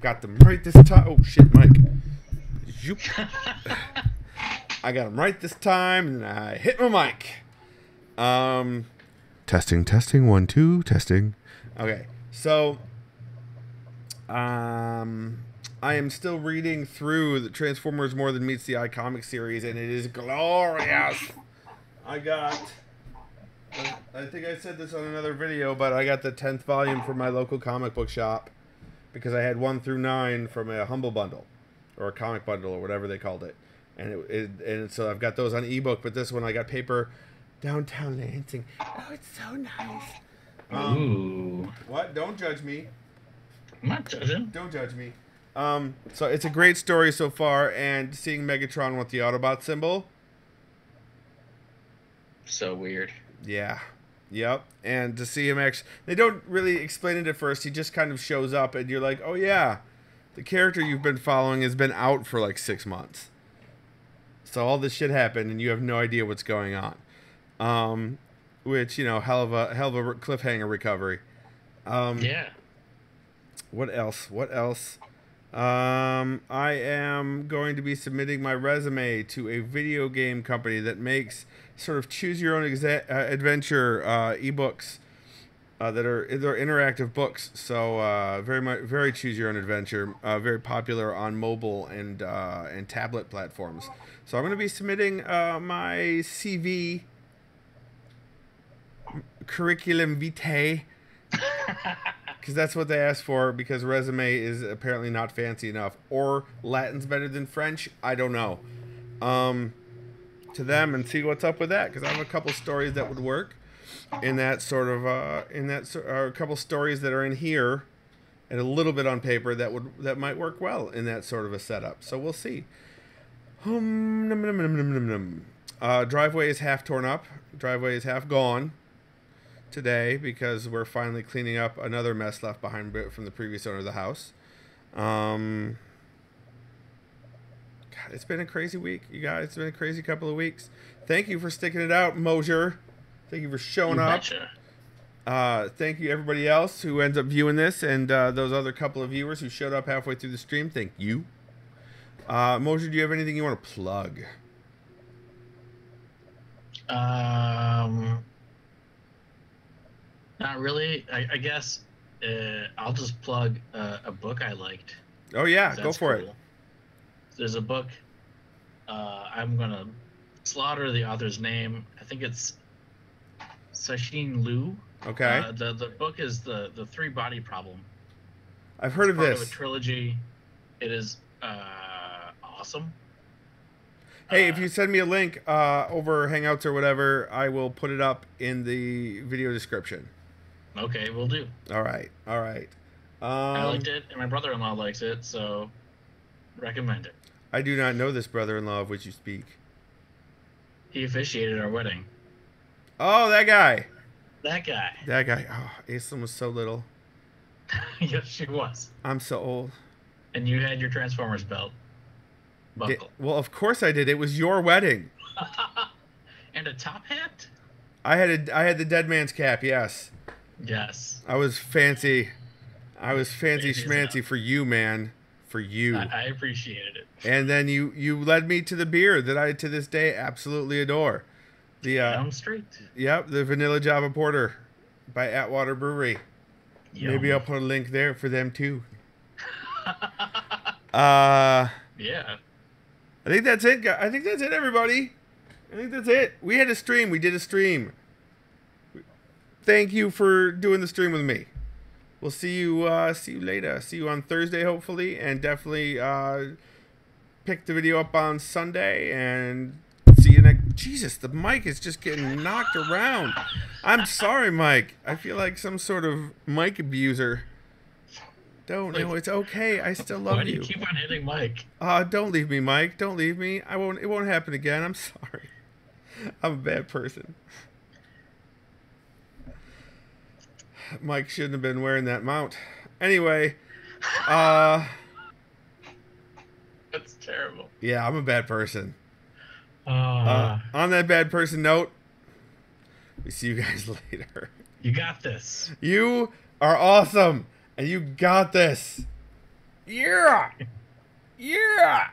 Got them right this time. Oh shit, Mike. *laughs* I got them right this time, and I hit my mic. Um, testing, testing, one, two, testing. Okay, so, um, I am still reading through the Transformers More Than Meets the Eye comic series, and it is glorious. I got. I think I said this on another video, but I got the tenth volume from my local comic book shop because I had one through nine from a humble bundle or a comic bundle or whatever they called it, and it, it and so I've got those on ebook. But this one I got paper downtown Lansing. Oh, it's so nice. Um, Ooh. what? Don't judge me. I'm not judging. Don't judge me. Um, so it's a great story so far, and seeing Megatron with the Autobot symbol. So weird. Yeah. Yep. And to see him actually, they don't really explain it at first. He just kind of shows up, and you're like, oh yeah, the character you've been following has been out for like six months. So all this shit happened, and you have no idea what's going on. Um, which you know, hell of a hell of a cliffhanger recovery. Um, Yeah. what else? What else? Um, I am going to be submitting my resume to a video game company that makes sort of choose your own exa- uh, adventure uh, ebooks uh, that are they're interactive books. So uh, very much very choose your own adventure. Uh, very popular on mobile and uh, and tablet platforms. So I'm going to be submitting uh, my CV curriculum vitae *laughs* because that's what they asked for because resume is apparently not fancy enough or latin's better than french i don't know um to them and see what's up with that because I have a couple stories that would work in that sort of uh, in that or a couple stories that are in here and a little bit on paper that would that might work well in that sort of a setup. So we'll see. Um, num, num, num, num, num, num. Uh, driveway is half torn up. Driveway is half gone today because we're finally cleaning up another mess left behind from the previous owner of the house. Um, God, it's been a crazy week, you guys. It's been a crazy couple of weeks. Thank you for sticking it out, Mosier. Thank you for showing You up. betcha. Uh, thank you everybody else who ends up viewing this, and uh, those other couple of viewers who showed up halfway through the stream. Thank you. Uh, Mosier, do you have anything you want to plug? Um, not really. I, I guess uh, I'll just plug uh, a book I liked. Oh yeah, go for it. There's a book. Uh, I'm gonna slaughter the author's name. I think it's Sashin Liu. Okay, Uh, the the book is the the three body problem. I've heard of Part this. of a trilogy. It is uh, awesome. Hey, Uh, if you send me a link uh, over Hangouts or whatever, I will put it up in the video description. Okay, we'll do. All right, all right. I Um, liked it, and my brother-in-law likes it, so recommend it. I do not know this brother-in-law of which you speak. He officiated our wedding. Oh, that guy. That guy. That guy. Oh, Aislinn was so little. *laughs* yes, she was. I'm so old. And you had your Transformers belt. Buckle. well, of course I did. It was your wedding. *laughs* and a top hat? I had a, I had the dead man's cap. Yes, Yes. I was fancy. I was fancy schmancy for you, man. For you. I, I appreciated it. and then you you led me to the beer that I to this day absolutely adore. The uh, Elm Street. yep, the Vanilla Java Porter by Atwater Brewery. Maybe I'll put a link there for them too. *laughs* Uh, yeah. I think that's it. I think that's it, everybody. I think that's it. We had a stream. We did a stream. Thank you for doing the stream with me. We'll see you. Uh, see you later. See you on Thursday, hopefully, and definitely uh, pick the video up on Sunday. And see you next. Jesus, the mic is just getting knocked around. I'm sorry, Mike. I feel like some sort of mic abuser. Don't know. It's okay. I still love you. Why do you. you keep on hitting Mike? Uh, don't leave me, Mike. Don't leave me. I won't. It won't happen again. I'm *laughs* sorry. I'm a bad person. Mike shouldn't have been wearing that mount. Anyway, uh, *laughs* That's terrible. yeah, I'm a bad person. Uh, Uh, on that bad person note, we see you guys *laughs* later. you got this. You are awesome, and you got this. Yeah, yeah.